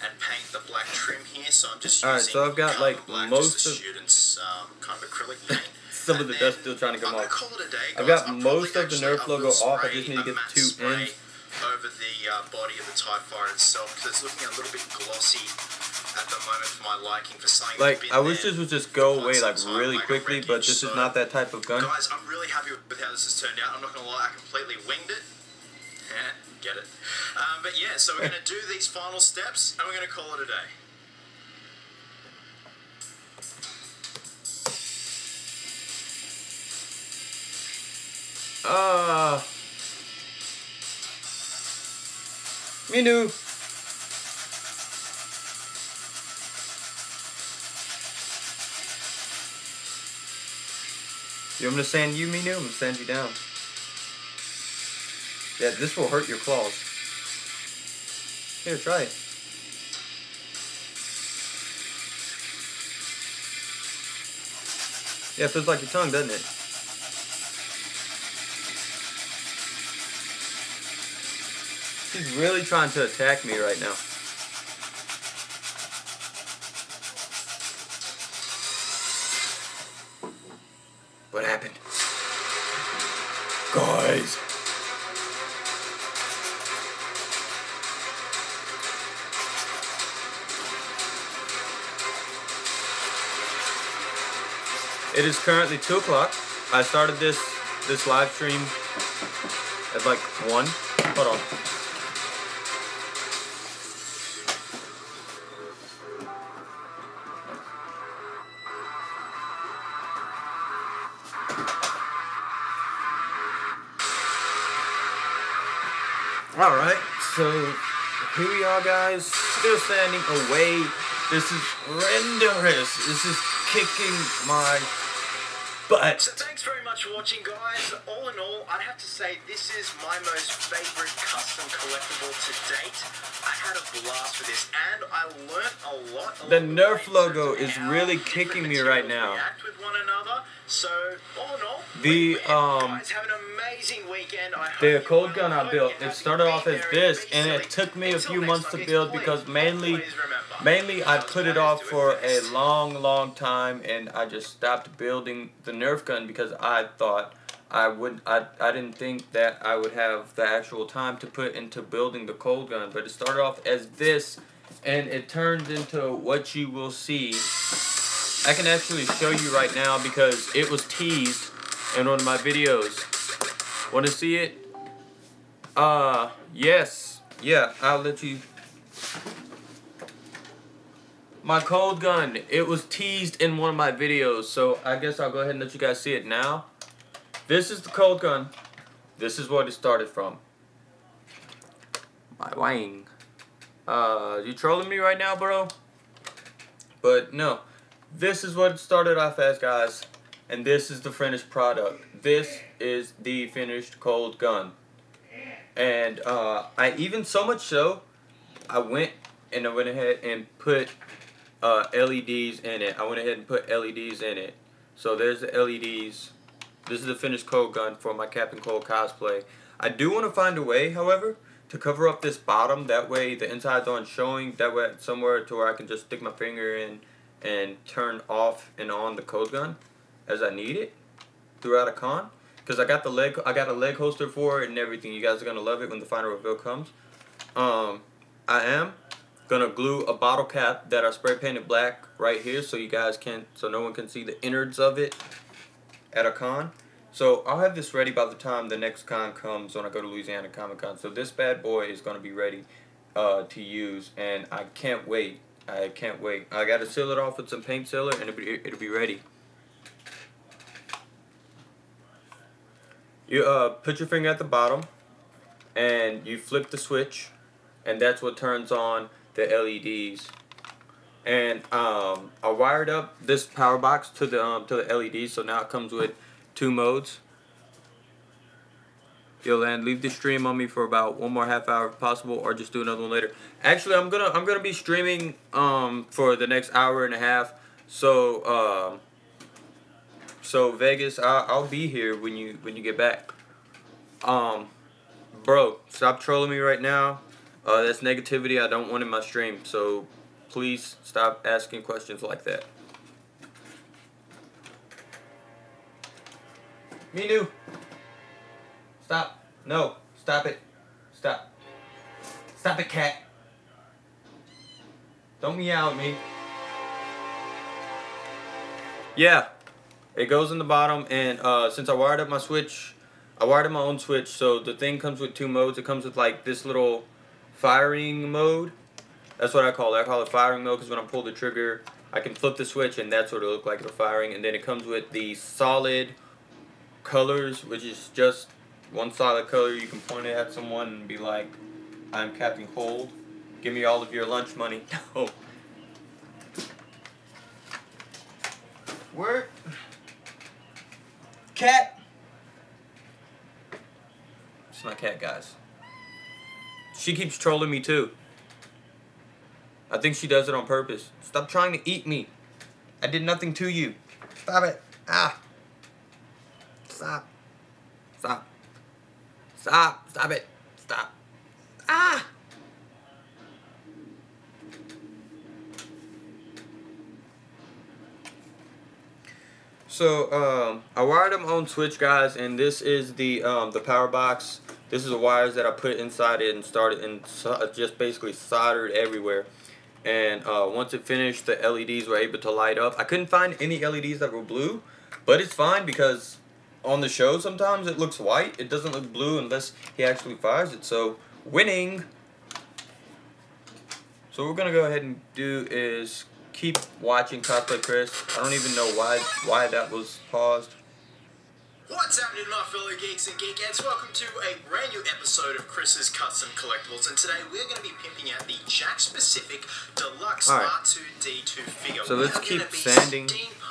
and paint the black trim here, so I'm just Alright, using so I've got, like, black, most of- students' um, kind of acrylic paint. Some of the dust still trying to come off. call it a day, I've got I'm most of the Nerf logo off. I just need to get the two spray ends. over the uh, body of the TIE fighter itself because it's looking a little bit glossy at the moment for my liking for something. Like I wish this would just go away like really like quickly, but this so is not that type of gun. Guys, I'm really happy with how this has turned out. I'm not gonna lie, I completely winged it. Yeah, get it. Um, but yeah, so we're gonna do these final steps and we're gonna call it a day. Uh, Minu. You want me to sand you, Minu? I'm gonna sand you down. Yeah, this will hurt your claws. Here, try it. Yeah, it feels like your tongue, doesn't it? She's really trying to attack me right now. Currently two o'clock. I started this this live stream at like one. Hold on. All right, so here we are, guys. Still standing away. This is renderous. This is kicking my butt. So thanks very much for watching, guys. All in all, I'd have to say this is my most favorite custom collectible to date. I had a blast with this, and I learnt a lot. The Nerf logo is really kicking me right now. React with one another. So all in all, The, um, guys have an amazing weekend. I The cold gun I built, it started off as this, and it took me a few months to build because mainly, mainly I put it off for a long, long time, and I just stopped building the Nerf gun because I thought I would, I, I didn't think that I would have the actual time to put into building the cold gun, but it started off as this, and it turned into what you will see. I can actually show you right now because it was teased in one of my videos. Want to see it? Uh, yes. Yeah, I'll let you. My cold gun. It was teased in one of my videos, so I guess I'll go ahead and let you guys see it now. This is the cold gun. This is what it started from. My wang. Uh, you trolling me right now, bro? But no. This is what it started off as, guys. And this is the finished product. This is the finished cold gun. And uh, I even so much so, I went and I went ahead and put uh, LEDs in it. I went ahead and put LEDs in it. So there's the LEDs. This is the finished cold gun for my Captain Cold cosplay. I do want to find a way, however, to cover up this bottom. That way the insides aren't showing. That way somewhere to where I can just stick my finger in and turn off and on the cold gun as I need it throughout a con. Cause I got the leg, I got a leg holster for it and everything. You guys are gonna love it when the final reveal comes. Um, I am gonna glue a bottle cap that I spray painted black right here, so you guys can, so no one can see the innards of it at a con. So I'll have this ready by the time the next con comes when I go to Louisiana Comic Con. So this bad boy is gonna be ready uh, to use, and I can't wait. I can't wait. I gotta seal it off with some paint sealer, and it'll be it'll be ready. You uh, put your finger at the bottom, and you flip the switch, and that's what turns on the LEDs. And um, I wired up this power box to the um, to the LEDs, so now it comes with two modes. Yo, and leave the stream on me for about one more half hour if possible, or just do another one later. Actually, I'm gonna I'm gonna be streaming um for the next hour and a half. So um. So Vegas, I'll, I'll be here when you when you get back. Um, bro, stop trolling me right now. Uh, that's negativity I don't want in my stream. So please stop asking questions like that. Minu, stop. No, stop it. Stop. Stop it, cat. Don't meow at me. Yeah. It goes in the bottom, and uh, since I wired up my switch, I wired up my own switch, so the thing comes with two modes. It comes with like this little firing mode. That's what I call it. I call it firing mode because when I pull the trigger, I can flip the switch, and that's what it'll look like. It'll firing, and then it comes with the solid colors, which is just one solid color. You can point it at someone and be like, "I'm Captain Cold. Give me all of your lunch money." No. Where? Cat. It's my cat, guys. She keeps trolling me too. I think she does it on purpose. Stop trying to eat me. I did nothing to you. Stop it. Ah. Stop. Stop. Stop. Stop it. Stop. Ah. So um, I wired them on switch, guys, and this is the um, the power box. This is the wires that I put inside it and started and just basically soldered everywhere. And uh, once it finished, the LEDs were able to light up. I couldn't find any LEDs that were blue, but it's fine because on the show sometimes it looks white. It doesn't look blue unless he actually fires it. So winning. So what we're gonna go ahead and do is keep watching Cosplay Chris. I don't even know why why that was paused. What's happening, my fellow geeks and geekettes? Welcome to a brand new episode of Chris's Custom Collectibles, and today we're going to be pimping out the Jakks Pacific Deluxe right. R2D2 figure. So let's keep sanding.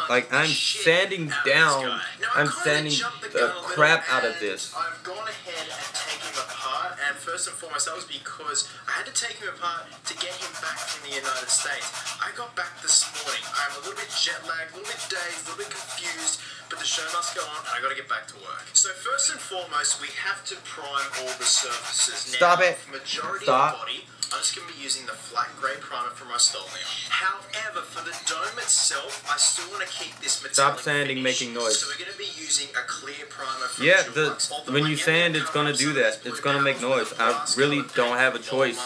Like I'm sanding out of this down. Now, I'm sanding the the gun a little, crap out of this. I've gone ahead and taken him apart, and first and foremost, that was because I had to take him apart to get him back from the United States. I got back this morning. I'm a little bit jet lagged, a little bit dazed, a little bit confused, but the show must go on, and I got to get back to work. So first and foremost, we have to prime all the surfaces. Stop now, it. Majority Stop. of the body. I'm just going to be using the flat grey primer from Rust-Oleum. However, for the dome itself, I still want to keep this metallic Stop sanding, finish. making noise. So we're going to be using a clear primer from Yeah, the when you sand, it's gonna do that. It's gonna make noise. I really don't have a choice,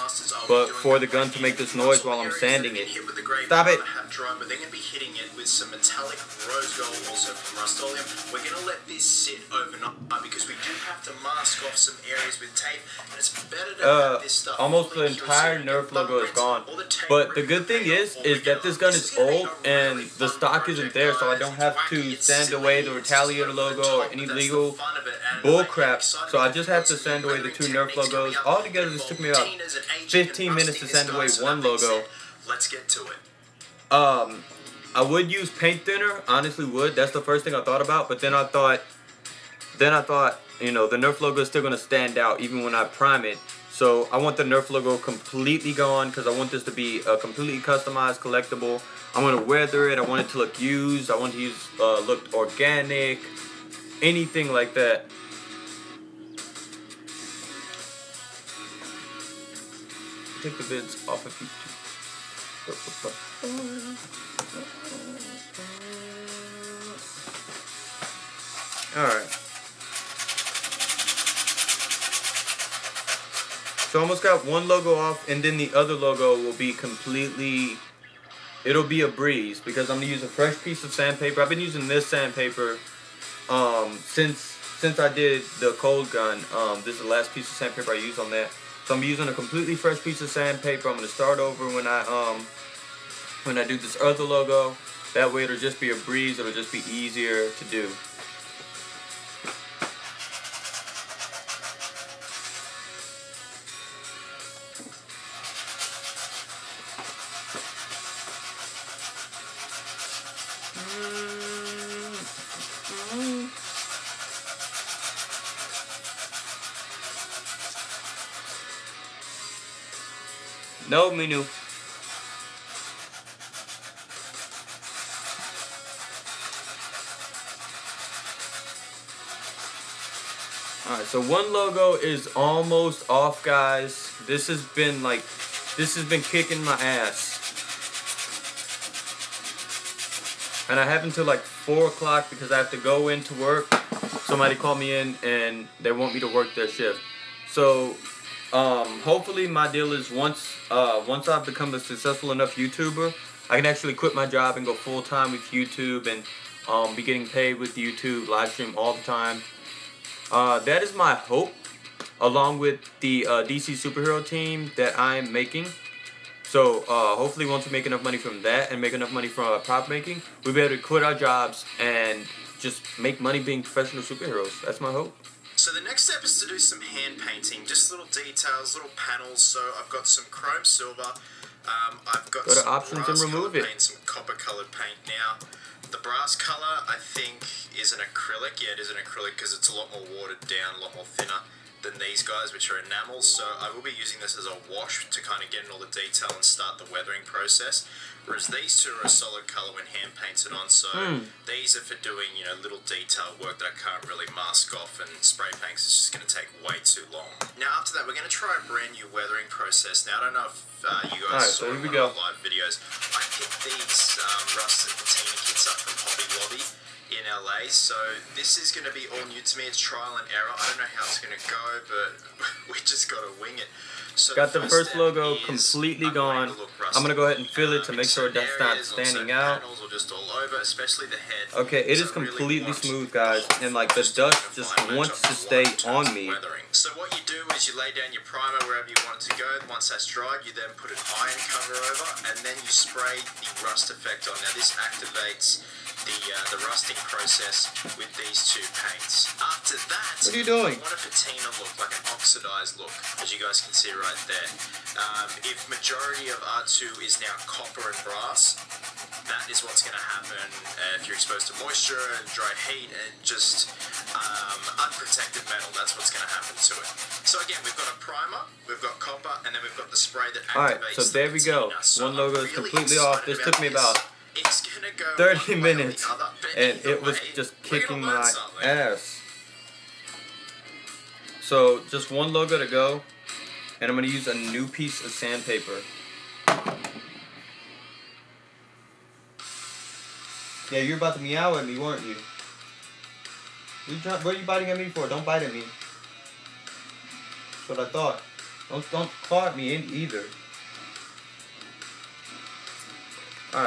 but for the gun to make this noise while I'm sanding it. hit with the grey Stop it. have dry, but they're going to be hitting it with some metallic rose gold also from Rust-Oleum. We're going to let this sit overnight because we do have to mask off some areas with tape, and it's better to Uh, have this stuff almost the cured entire Nerf logo is gone. or the tape But the good thing is, is that this gun is old and the stock isn't there, so I don't have to sand away the Retaliator logo or any legal fun of it, and bull crap. So I just have to sand away the two Nerf logos. Altogether, this took me about Tina's an agent 15 minutes to sand away one logo. Let's get to it. Um, I would use paint thinner. Honestly, would. That's the first thing I thought about. But then I thought, then I thought, you know, the Nerf logo is still gonna stand out even when I prime it. So I want the Nerf logo completely gone because I want this to be a completely customized collectible. I want to weather it. I want it to look used. I want to use uh, look organic, anything like that. Take the vids off of YouTube. Alright. So I almost got one logo off, and then the other logo will be completely. It'll be a breeze because I'm gonna use a fresh piece of sandpaper. I've been using this sandpaper um, since since I did the cold gun. Um, this is the last piece of sandpaper I used on that. So I'm using a completely fresh piece of sandpaper. I'm gonna start over when I um when I do this other logo. That way it'll just be a breeze. It'll just be easier to do. No Minu. Alright, so one logo is almost off, guys. This has been like, this has been kicking my ass. And I have until like 4 o'clock because I have to go into work. Somebody called me in and they want me to work their shift. So, um, hopefully my deal is once, uh, once I've become a successful enough YouTuber, I can actually quit my job and go full time with YouTube and um, be getting paid with YouTube, live stream all the time. Uh, that is my hope, along with the uh, DC superhero team that I'm making. So uh, hopefully, once we make enough money from that and make enough money from uh, prop making, we'll be able to quit our jobs and just make money being professional superheroes. That's my hope. So the next step is to do some hand painting, just little details, little panels. So I've got some chrome silver. Um, I've got Go to some options and brass remove colored it. paint, some copper colored paint. Now, the brass color I think is an acrylic. Yeah, it is an acrylic because it's a lot more watered down, a lot more thinner than these guys, which are enamels. So I will be using this as a wash to kind of get in all the detail and start the weathering process. Whereas these two are a solid color when hand painted on. So Hmm. these are for doing you know little detail work that I can't really mask off, and spray paint is just going to take way too long. Now after that, we're going to try a brand new weathering process. Now I don't know if uh, you guys Alright, saw so one we of go. live videos. I picked these um, rusted patina kits up from Hobby Lobby in LA. So this is going to be all new to me. It's trial and error. I don't know how it's going to go, but we just got to wing it. So Got the first step logo completely I'm gone. to look I'm gonna go ahead and fill it um, to make sure that's not standing out. or just all over, especially the head. Okay, it So is I really completely smooth, guys, and like the dust just wants to stay on me. So what you do is you lay down your primer wherever you want it to go. Once that's dried, you then put an iron cover over, and then you spray the rust effect on. Now this activates the uh, the rusting process with these two paints. After that, What are you doing? I want a patina look, like an oxidized look, as you guys can see right there. Um, if majority of R2 is now copper and brass, that is what's going to happen uh, if you're exposed to moisture and dry heat and just um, unprotected metal. That's what's going to happen to it. So again, we've got a primer, we've got copper, and then we've got the spray that activates so the there we go. So One logo is really completely off. This took me about about this. It's gonna go 30 one way or the minutes, and it was just kicking my something. ass. So just one logo to go, and I'm gonna use a new piece of sandpaper. Yeah, you're about to meow at me, weren't you? You try- What are you biting at me for? Don't bite at me. That's what I thought. Don't don't claw at me in either. All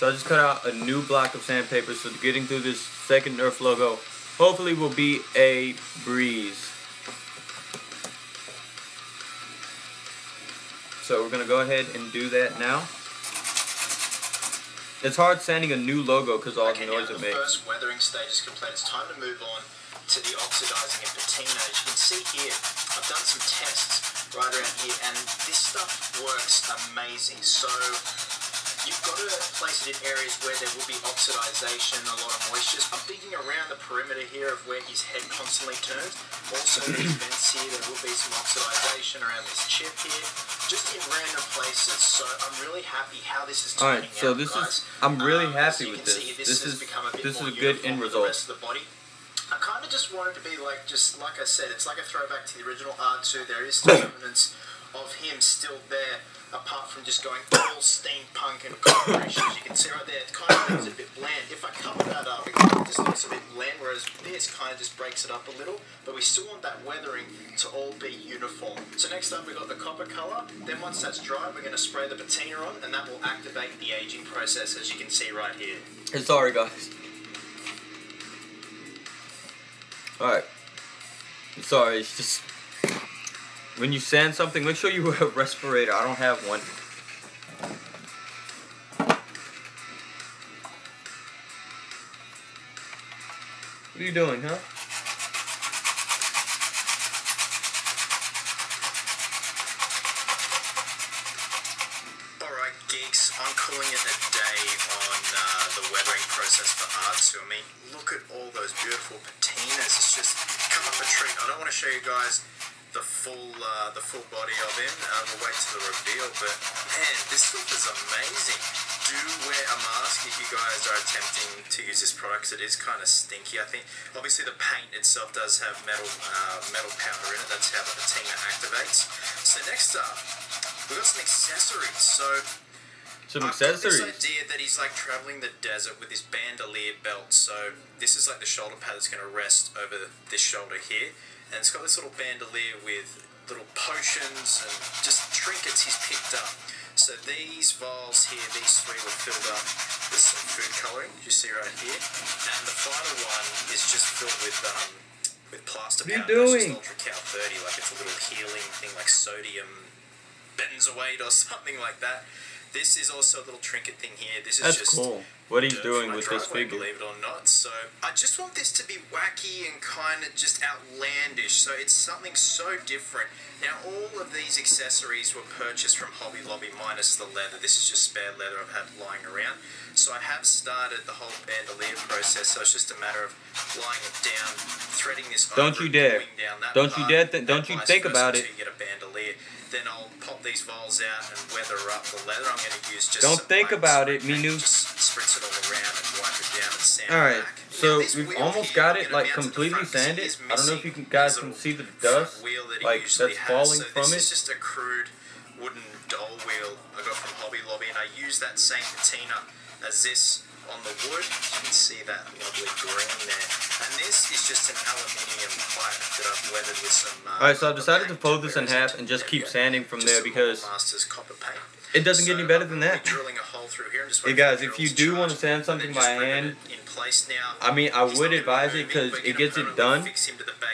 So I just cut out a new block of sandpaper. So getting through this second Nerf logo, hopefully will be a breeze. So we're gonna go ahead and do that now. It's hard sanding a new logo because all Okay, the now noise the it makes. first weathering stage is complete. It's time to move on to the oxidizing and patina. As you can see here, I've done some tests right around here, and this stuff works amazing. So you've got to place it in areas where there will be oxidization, a lot of moisture. I'm digging around the perimeter here of where his head constantly turns. Also, these vents here, there will be some oxidization around this chip here, just in random places. So I'm really happy how this is turning Alright, so out, this guys. is I'm really Um, happy with this. see, This has is become a bit this is a good end result. The rest of the body. I kind of just wanted to be like, just like I said, it's like a throwback to the original R2. There is still evidence of him still there, apart from just going all steampunk and. As you can see right there, it kind of it a bit bland. If I cover that up, it kind of just looks a bit bland, whereas this kind of just breaks it up a little. But we still want that weathering to all be uniform. So next up, we've got the copper color. Then once that's dry, we're going to spray the patina on, and that will activate the aging process, as you can see right here. Sorry guys. Alright. Sorry, it's just when you sand something, make sure you wear a respirator. I don't have one. What are you doing, huh? Alright, geeks, I'm calling it a day on uh, the weathering process for R2. I mean, look at all those beautiful patinas. It's just come up a treat. I don't want to show you guys the full uh, the full body of him. Uh, we'll wait till the reveal, but man, this stuff is amazing. Do wear a mask if you guys are attempting to use this product 'cause it is kind of stinky. I think obviously the paint itself does have metal uh, metal powder in it. That's how the patina activates. So next up, we've got some accessories. So Some I've got accessories. this idea that he's like traveling the desert with his bandolier belt. So this is like the shoulder pad that's going to rest over this shoulder here, and it's got this little bandolier with little potions and just trinkets he's picked up. So these vials here, these three were filled up with some food coloring, you see right here, and the final one is just filled with um, with plaster What are you powder versus doing? Ultra Cal 30, like it's a little healing thing like sodium benzoate or something like that. This is also a little trinket thing here. This is That's just cool. What he's dirt doing from my with this figure. Believe it or not. So I just want this to be wacky and kind of just outlandish. So it's something so different. Now all of these accessories were purchased from Hobby Lobby minus the leather. This is just spare leather I've had lying around. So I have started the whole bandolier process. So it's just a matter of lying it down, threading this. Don't over you dare. Down that Don't you dare th- don't you vice think versa about till it. You get a bandolier. Then I'll pop these vols out and weather up the leather. I'm going to use just. Don't think about it, Minu. Spritz it all around and wipe it down and sand All right, back. so this we've almost got it like mount to the completely front 'cause it sanded. I don't know if you can, guys can see the dust, wheel that like that's has. falling so from it. is just a crude wooden doll wheel I got from Hobby Lobby, and I use that same patina as this on the wood. You can see that lovely green there. And this is just an aluminium pipe that I've weathered with some. Uh, All right, so I've decided to fold this in half and just keep sanding from there because Masters copper paint. it doesn't get any better than that. drilling a hole through here Hey guys, if you do want to sand something by hand, in place now. I mean, I would advise it because it gets it done,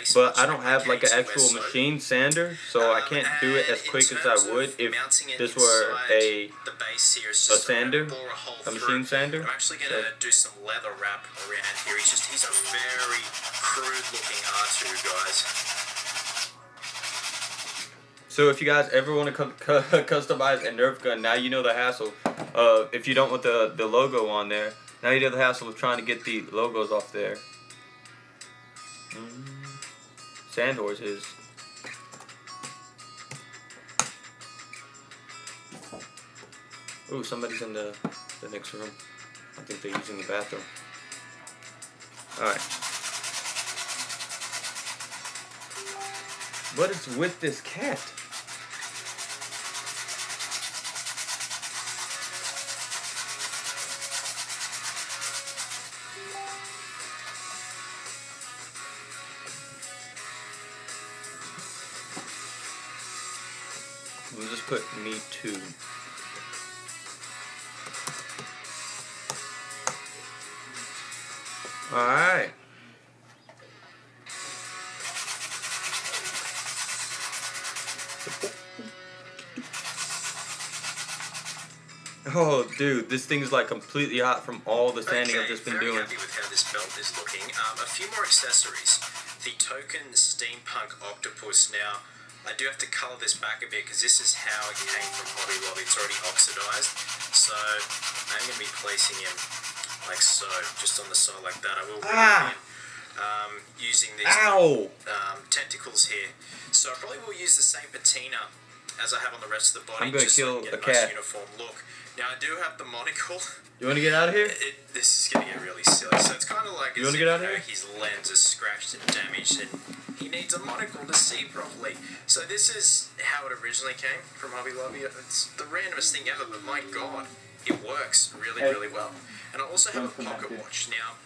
fix him to the base but I don't have like an actual machine sander, so I Um, can't do it as quick as I would if this were a the base here is a just I'm gonna sander, a, machine sander. I'm actually gonna So- do some leather wrap around here. He's just he's a very crude looking R2 guys. So if you guys ever want to cu- cu- customize a Nerf gun, now you know the hassle. Uh, if you don't want the the logo on there, now you know the hassle of trying to get the logos off there. Mm. Sandhorses. Ooh, somebody's in the the next room. I think they're using the bathroom. All right. What is with this cat? Put me to. Alright. Oh, dude, this thing's like completely hot from all the sanding I've just been very doing. happy with how this belt is looking. Um, a few more accessories. The token steampunk octopus. Now, I do have to colour this back a bit because this is how it came from Hobby Lobby. It's already oxidized, so I'm going to be placing him like so, just on the side like that. I will bring Ah. him in. Um, using these Ow! um, tentacles here. So I probably will use the same patina as I have on the rest of the body. I'm gonna just kill so I can a get a nice cat. uniform look. Now I do have the monocle. You want to get out of here? It, this is gonna get really silly. So it's kind of like You wanna get out of here? his lens is scratched and damaged, and he needs a monocle to see properly. So this is how it originally came from Hobby Lobby. It's the randomest thing ever, but my god, it works really, really well. And I also have a pocket watch now.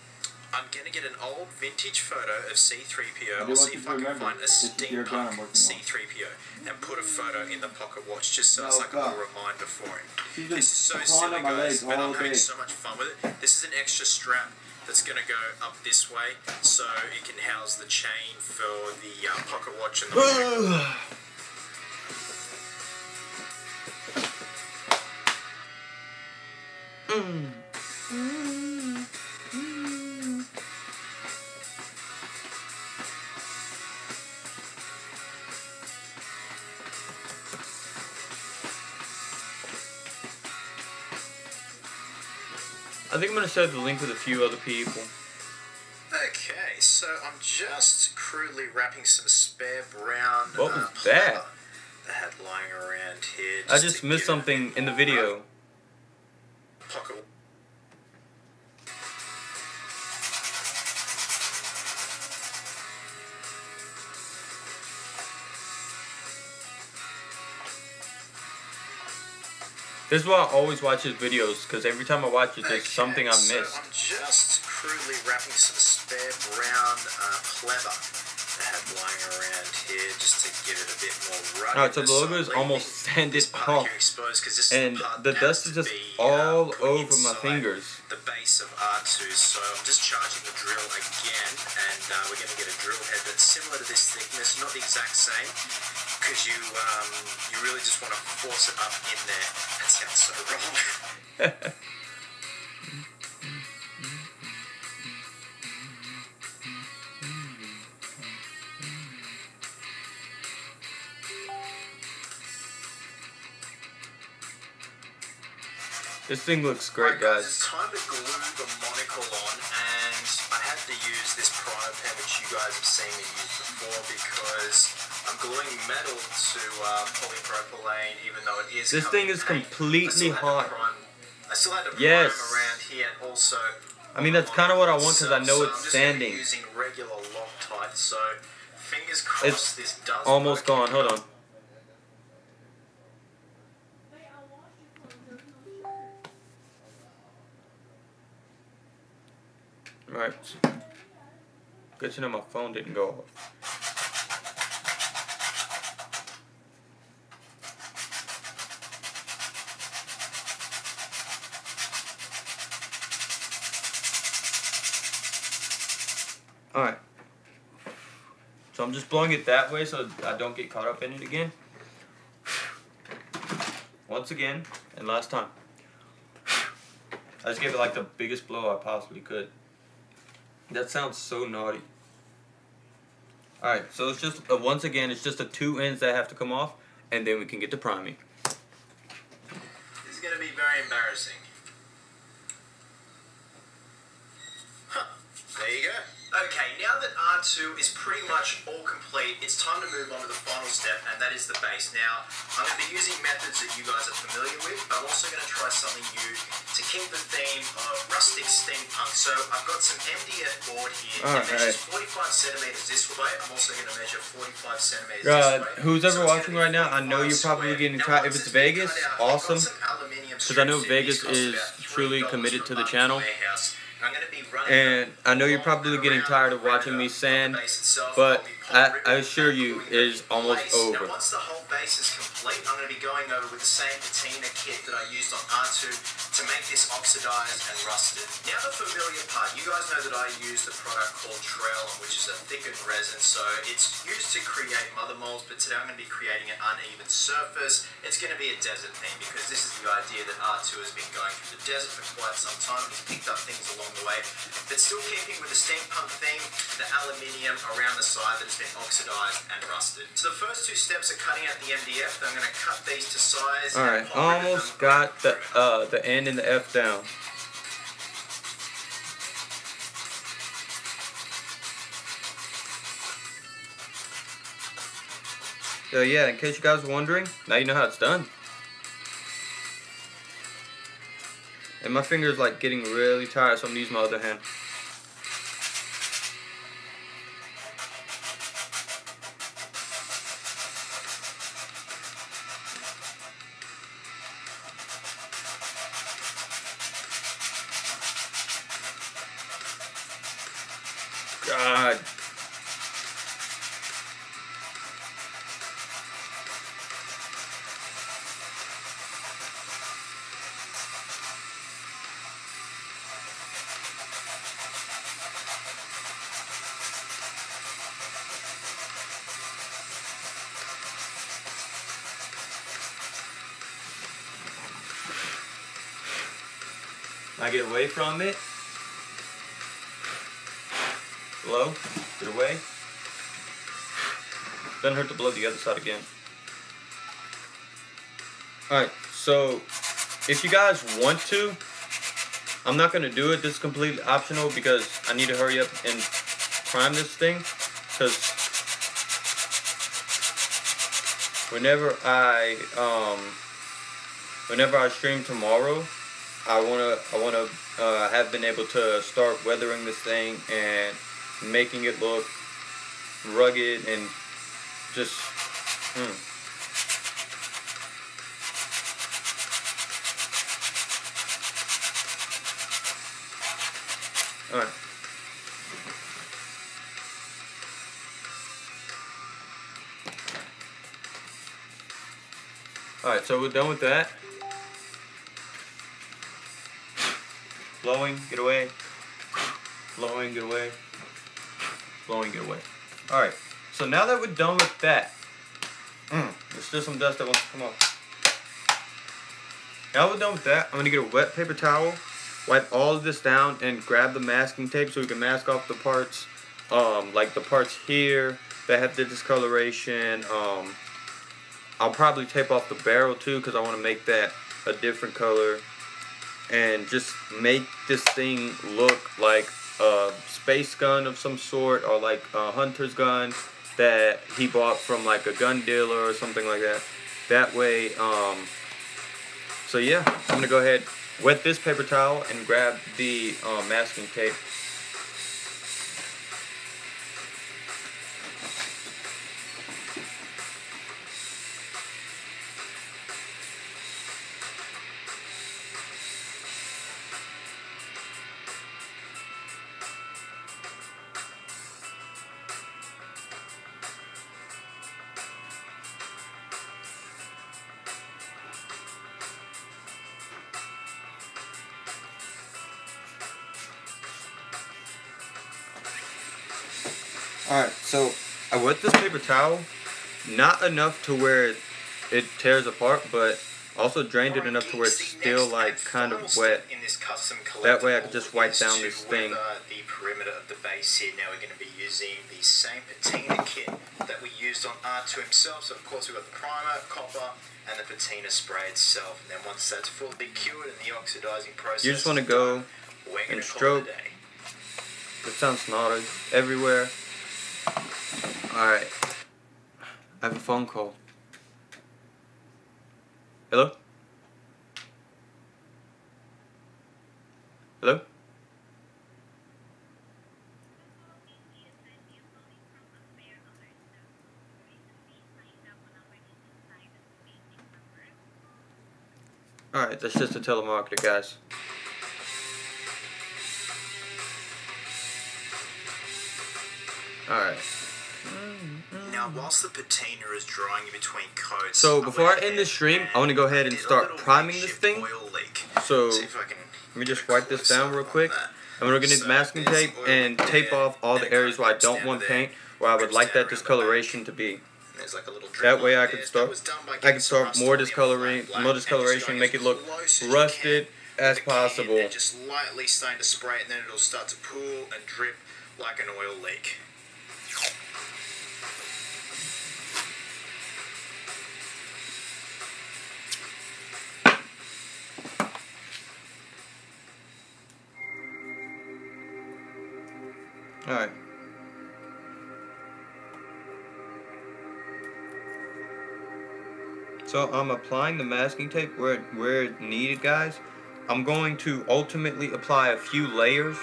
I'm gonna get an old vintage photo of C3PO. I I'll see if I can find a steampunk C3PO and put a photo in the pocket watch just so it's No, like a little reminder for him. This is so silly, guys, but I'm having so much fun with it. This is an extra strap that's going to go up this way, so it can house the chain for the uh, pocket watch and the. I I'm the link with a few other people. Okay, so I'm just crudely wrapping some spare brown. What uh, was that? I had lying around here. I just just missed something in the video. Pocket. This is why I always watch his videos, because every time I watch it, there's Okay, something I so missed. I'm just crudely wrapping some spare brown uh, pleather that had applying around here just to give it a bit more ruggedness. Alright, so the logo is almost sanded off. exposed And the that dust is just be, uh, all over my fingers. The base of R2, so I'm just charging the drill again, and uh, we're going to get a drill head that's similar to this thickness, not the exact same, because you um, you really just want to force it up in there. Sounds so wrong. This thing looks great, Right, guys. It's time to glue the monocle on, and I had to use this primer pen, which you guys have seen me use before, because I'm gluing metal to uh, polypropylene, even though it is. This thing is completely I still had to hot. I still had to Yes. around here, and also. I mean, that's kinda what I want because I know So it's I'm just gonna be sanding. Using regular Loctite, so fingers crossed It's this does. Almost work. gone. Hold on. Right. Good to know my phone didn't go off. Alright. So I'm just blowing it that way so I don't get caught up in it again. Once again, and last time. I just gave it like the biggest blow I possibly could. That sounds so naughty. Alright, so it's just, uh, once again, it's just the two ends that have to come off, and then we can get to priming. This is going to be very embarrassing. Huh. There you go. Okay, now that R2 is pretty much all complete, it's time to move on to the final step, and that is the base. Now, I'm going to be using methods that you guys are familiar with, but I'm also going to try something new to keep the theme of rustic steampunk. So, I've got some MDF board here. Alright. It measures 45 centimeters this way. I'm also going to measure 45 centimeters Uh, who's ever So watching right now, I know you're probably getting tired- if it's it's Vegas, out, awesome. Because I know. Vegas is truly committed to the channel. warehouse. And I know you're probably getting tired of watching me sand, but I- I assure you, it is almost over. Now, once the whole base is complete, I'm gonna be going over with the same patina kit that I used on R2 to make this oxidized and rusted. Now the familiar part, you guys know that I use the product called Trail, which is a thickened resin, so it's used to create mother molds, but today I'm gonna be creating an uneven surface. It's gonna be a desert theme because this is the idea that R2 has been going through the desert for quite some time. He's picked up things along the way, but still keeping with the steampunk theme, the aluminium around the side that has been oxidized and rusted. So the first two steps are cutting out the MDF. I'm gonna cut these to size. Alright, almost them got the uh the N and the F down. So yeah, in case you guys were wondering, now you know how it's done. And my finger's like getting really tired, so I'm gonna use my other hand. Get away from it. Blow. Get away. Doesn't hurt to blow the other side again. Alright, so if you guys want to, I'm not going to do it. This is completely optional because I need to hurry up and prime this thing. Because whenever I, um, whenever I stream tomorrow, I wanna I wanna uh, have been able to start weathering this thing and making it look rugged and just. Mm. Alright. Alright, so we're done with that. Blowing, get away. Blowing, get away. Blowing, get away. Alright, so now that we're done with that, mm, there's still some dust that wants to come off. Now we're done with that, I'm going to get a wet paper towel, wipe all of this down, and grab the masking tape so we can mask off the parts, um, like the parts here that have the discoloration. Um, I'll probably tape off the barrel too because I want to make that a different color and just make this thing look like a space gun of some sort or like a hunter's gun that he bought from like a gun dealer or something like that. That way, um, so yeah, I'm gonna go ahead, wet this paper towel and grab the uh, masking tape. This not enough to where it tears apart, but also drained it enough to where it's still like kind of wet. That way I could just wipe down this thing. The perimeter of the base here. Now we're going to be using the same patina kit that we used on R2 himself. So of course we've got the primer, copper, and the patina spray itself. And then once that's fully cured and the oxidizing process, you just want to go and stroke. It sounds snotted everywhere. Alright. I have a phone call. Hello? Hello? Alright, that's just a telemarketer, guys. Alright. Hmm. Now, whilst the patina is drying in between coats, so before I end this stream, I want to go ahead and start priming this thing. So let me just wipe this down real quick. I'm going to get the masking tape and tape off all the areas where I don't want paint, where I would like that discoloration to be. That way I could start, I can start more discoloring, more discoloration, make it look rusted as possible. Just lightly starting to spray it, and then it'll start to pool and drip like an oil leak. Alright. So I'm applying the masking tape where, where needed, guys. I'm going to ultimately apply a few layers.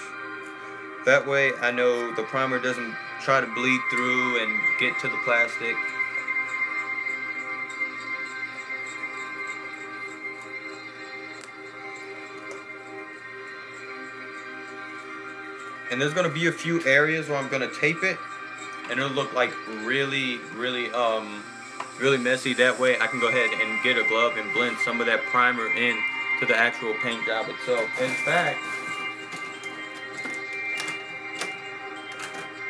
That way I know the primer doesn't try to bleed through and get to the plastic. And there's going to be a few areas where I'm going to tape it. And it'll look like really, really, um, really messy. That way I can go ahead and get a glove and blend some of that primer in to the actual paint job itself. In fact,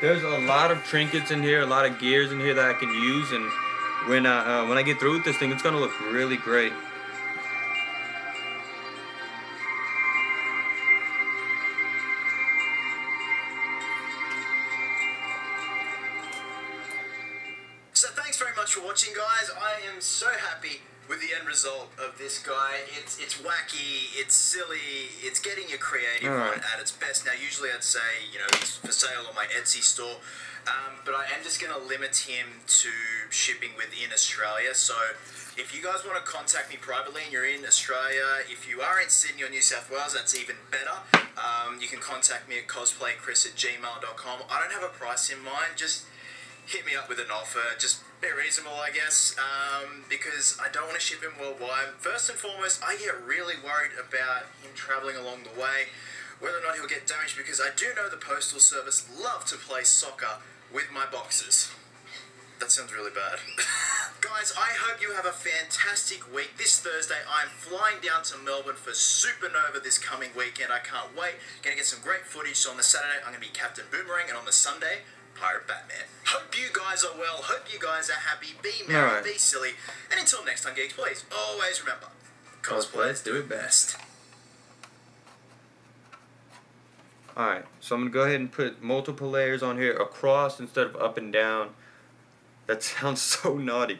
there's a lot of trinkets in here, a lot of gears in here that I can use. And when I, uh, when I get through with this thing, it's going to look really great. Say, you know, he's for sale on my Etsy store, um, but I am just going to limit him to shipping within Australia. So if you guys want to contact me privately and you're in Australia, if you are in Sydney or New South Wales, that's even better. Um, you can contact me at cosplaychris at gmail.com. I don't have a price in mind, just hit me up with an offer. Just be reasonable, I guess, um, because I don't want to ship him worldwide. First and foremost, I get really worried about him traveling along the way, whether or not he'll get damaged, because I do know the Postal Service love to play soccer with my boxes. That sounds really bad. Guys, I hope you have a fantastic week. This Thursday, I'm flying down to Melbourne for Supanova this coming weekend. I can't wait. Gonna get some great footage. So on the Saturday, I'm gonna be Captain Boomerang, and on the Sunday, Pirate Batman. Hope you guys are well. Hope you guys are happy. Be merry, Alright. be silly. And until next time, geeks, please always remember cosplayers do it best. Alright, so I'm going to go ahead and put multiple layers on here across instead of up and down. That sounds so naughty.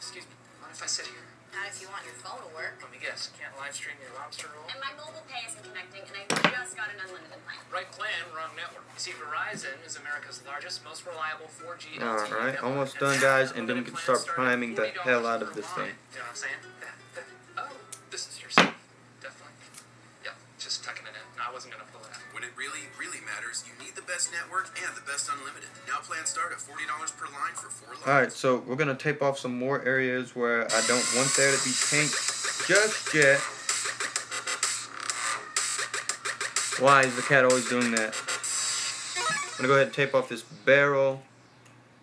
Excuse me, mind if I sit here? Not if you want your phone to work. Let me guess, can't live stream your lobster roll? And my mobile pay isn't connecting, and I just got an unlimited plan. Right plan, wrong network. See, Verizon is America's largest, most reliable 4G LTE Alright, network. almost done, guys, and then we can start start priming the hell out of this thing. You know what I'm saying? That, that, oh, this is your stuff. Definitely. Yeah, just tucking it in. I wasn't gonna pull it out. When it really, really matters, you need the best network and the best unlimited. Now plans start at $40 per line for four lines. Alright, so we're going to tape off some more areas where I don't want there to be paint just yet. Why is the cat always doing that? I'm to go ahead and tape off this barrel.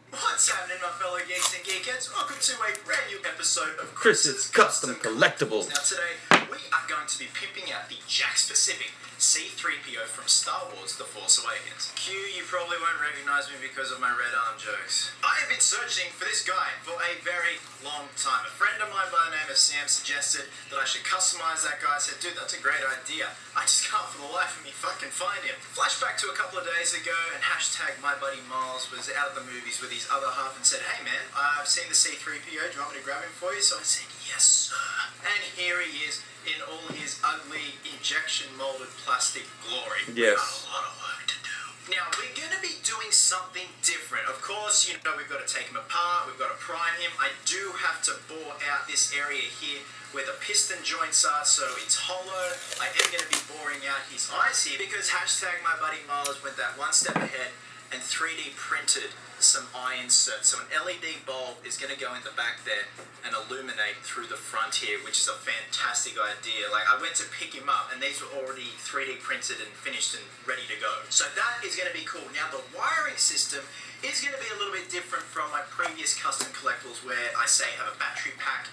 What's happening, my fellow geeks and geekettes? Welcome to a brand new episode of Chris's Custom Collectibles. Now today, we are going to be pimping out the Jakks Pacific C-3PO from Star Wars The Force Awakens. Q, you probably won't recognize me because of my red arm jokes. I have been searching for this guy for a very long time. A friend of mine by the name of Sam suggested that I should customize that guy. I said, dude, that's a great idea. I just can't for the life of me fucking find him. Flashback to a couple of days ago, and hashtag my buddy Miles was out of the movies with his other half and said, hey man, I've seen the C-3PO. Do you want me to grab him for you? So I said, yes sir. And here he is in all his ugly injection molded plastic glory. Yes. A lot of work to do. Now, we're going to be doing something different. Of course, you know, we've got to take him apart, we've got to prime him. I do have to bore out this area here where the piston joints are, so it's hollow. I am going to be boring out his eyes here because hashtag my buddy Miles went that one step ahead and 3D printed some eye inserts. So an LED bulb is going to go in the back there and illuminate through the front here, which is a fantastic idea. Like I went to pick him up and these were already 3D printed and finished and ready to go. So that is going to be cool. Now the wiring system is going to be a little bit different from my previous custom collectibles where I say have a battery pack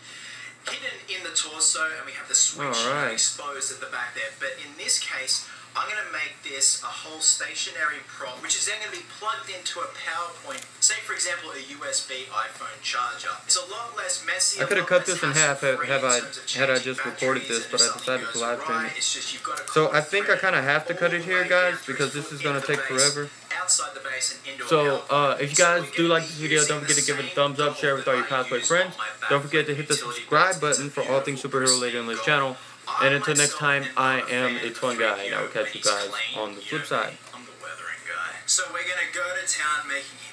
hidden in the torso and we have the switch Alright. exposed at the back there. But in this case, I'm going to make this a whole stationary prop, which is then going to be plugged into a PowerPoint. Say, for example, a USB iPhone charger. It's a lot less messy. I could have cut this in half had- have I- had I just recorded this, but I decided to live stream it. it's just you've got to So I think I kind of have to cut it here, guys, because this is going to take base, forever. Outside the base and into So, uh, if you guys do like this video, don't forget to give it a thumbs up, share it with all your cosplay friends. Don't forget to hit the subscribe button for all things superhero related on this channel. And until next time, I am of fun guy, and I will catch you guys on the flip side. I'm the weathering guy. So we're gonna go to town making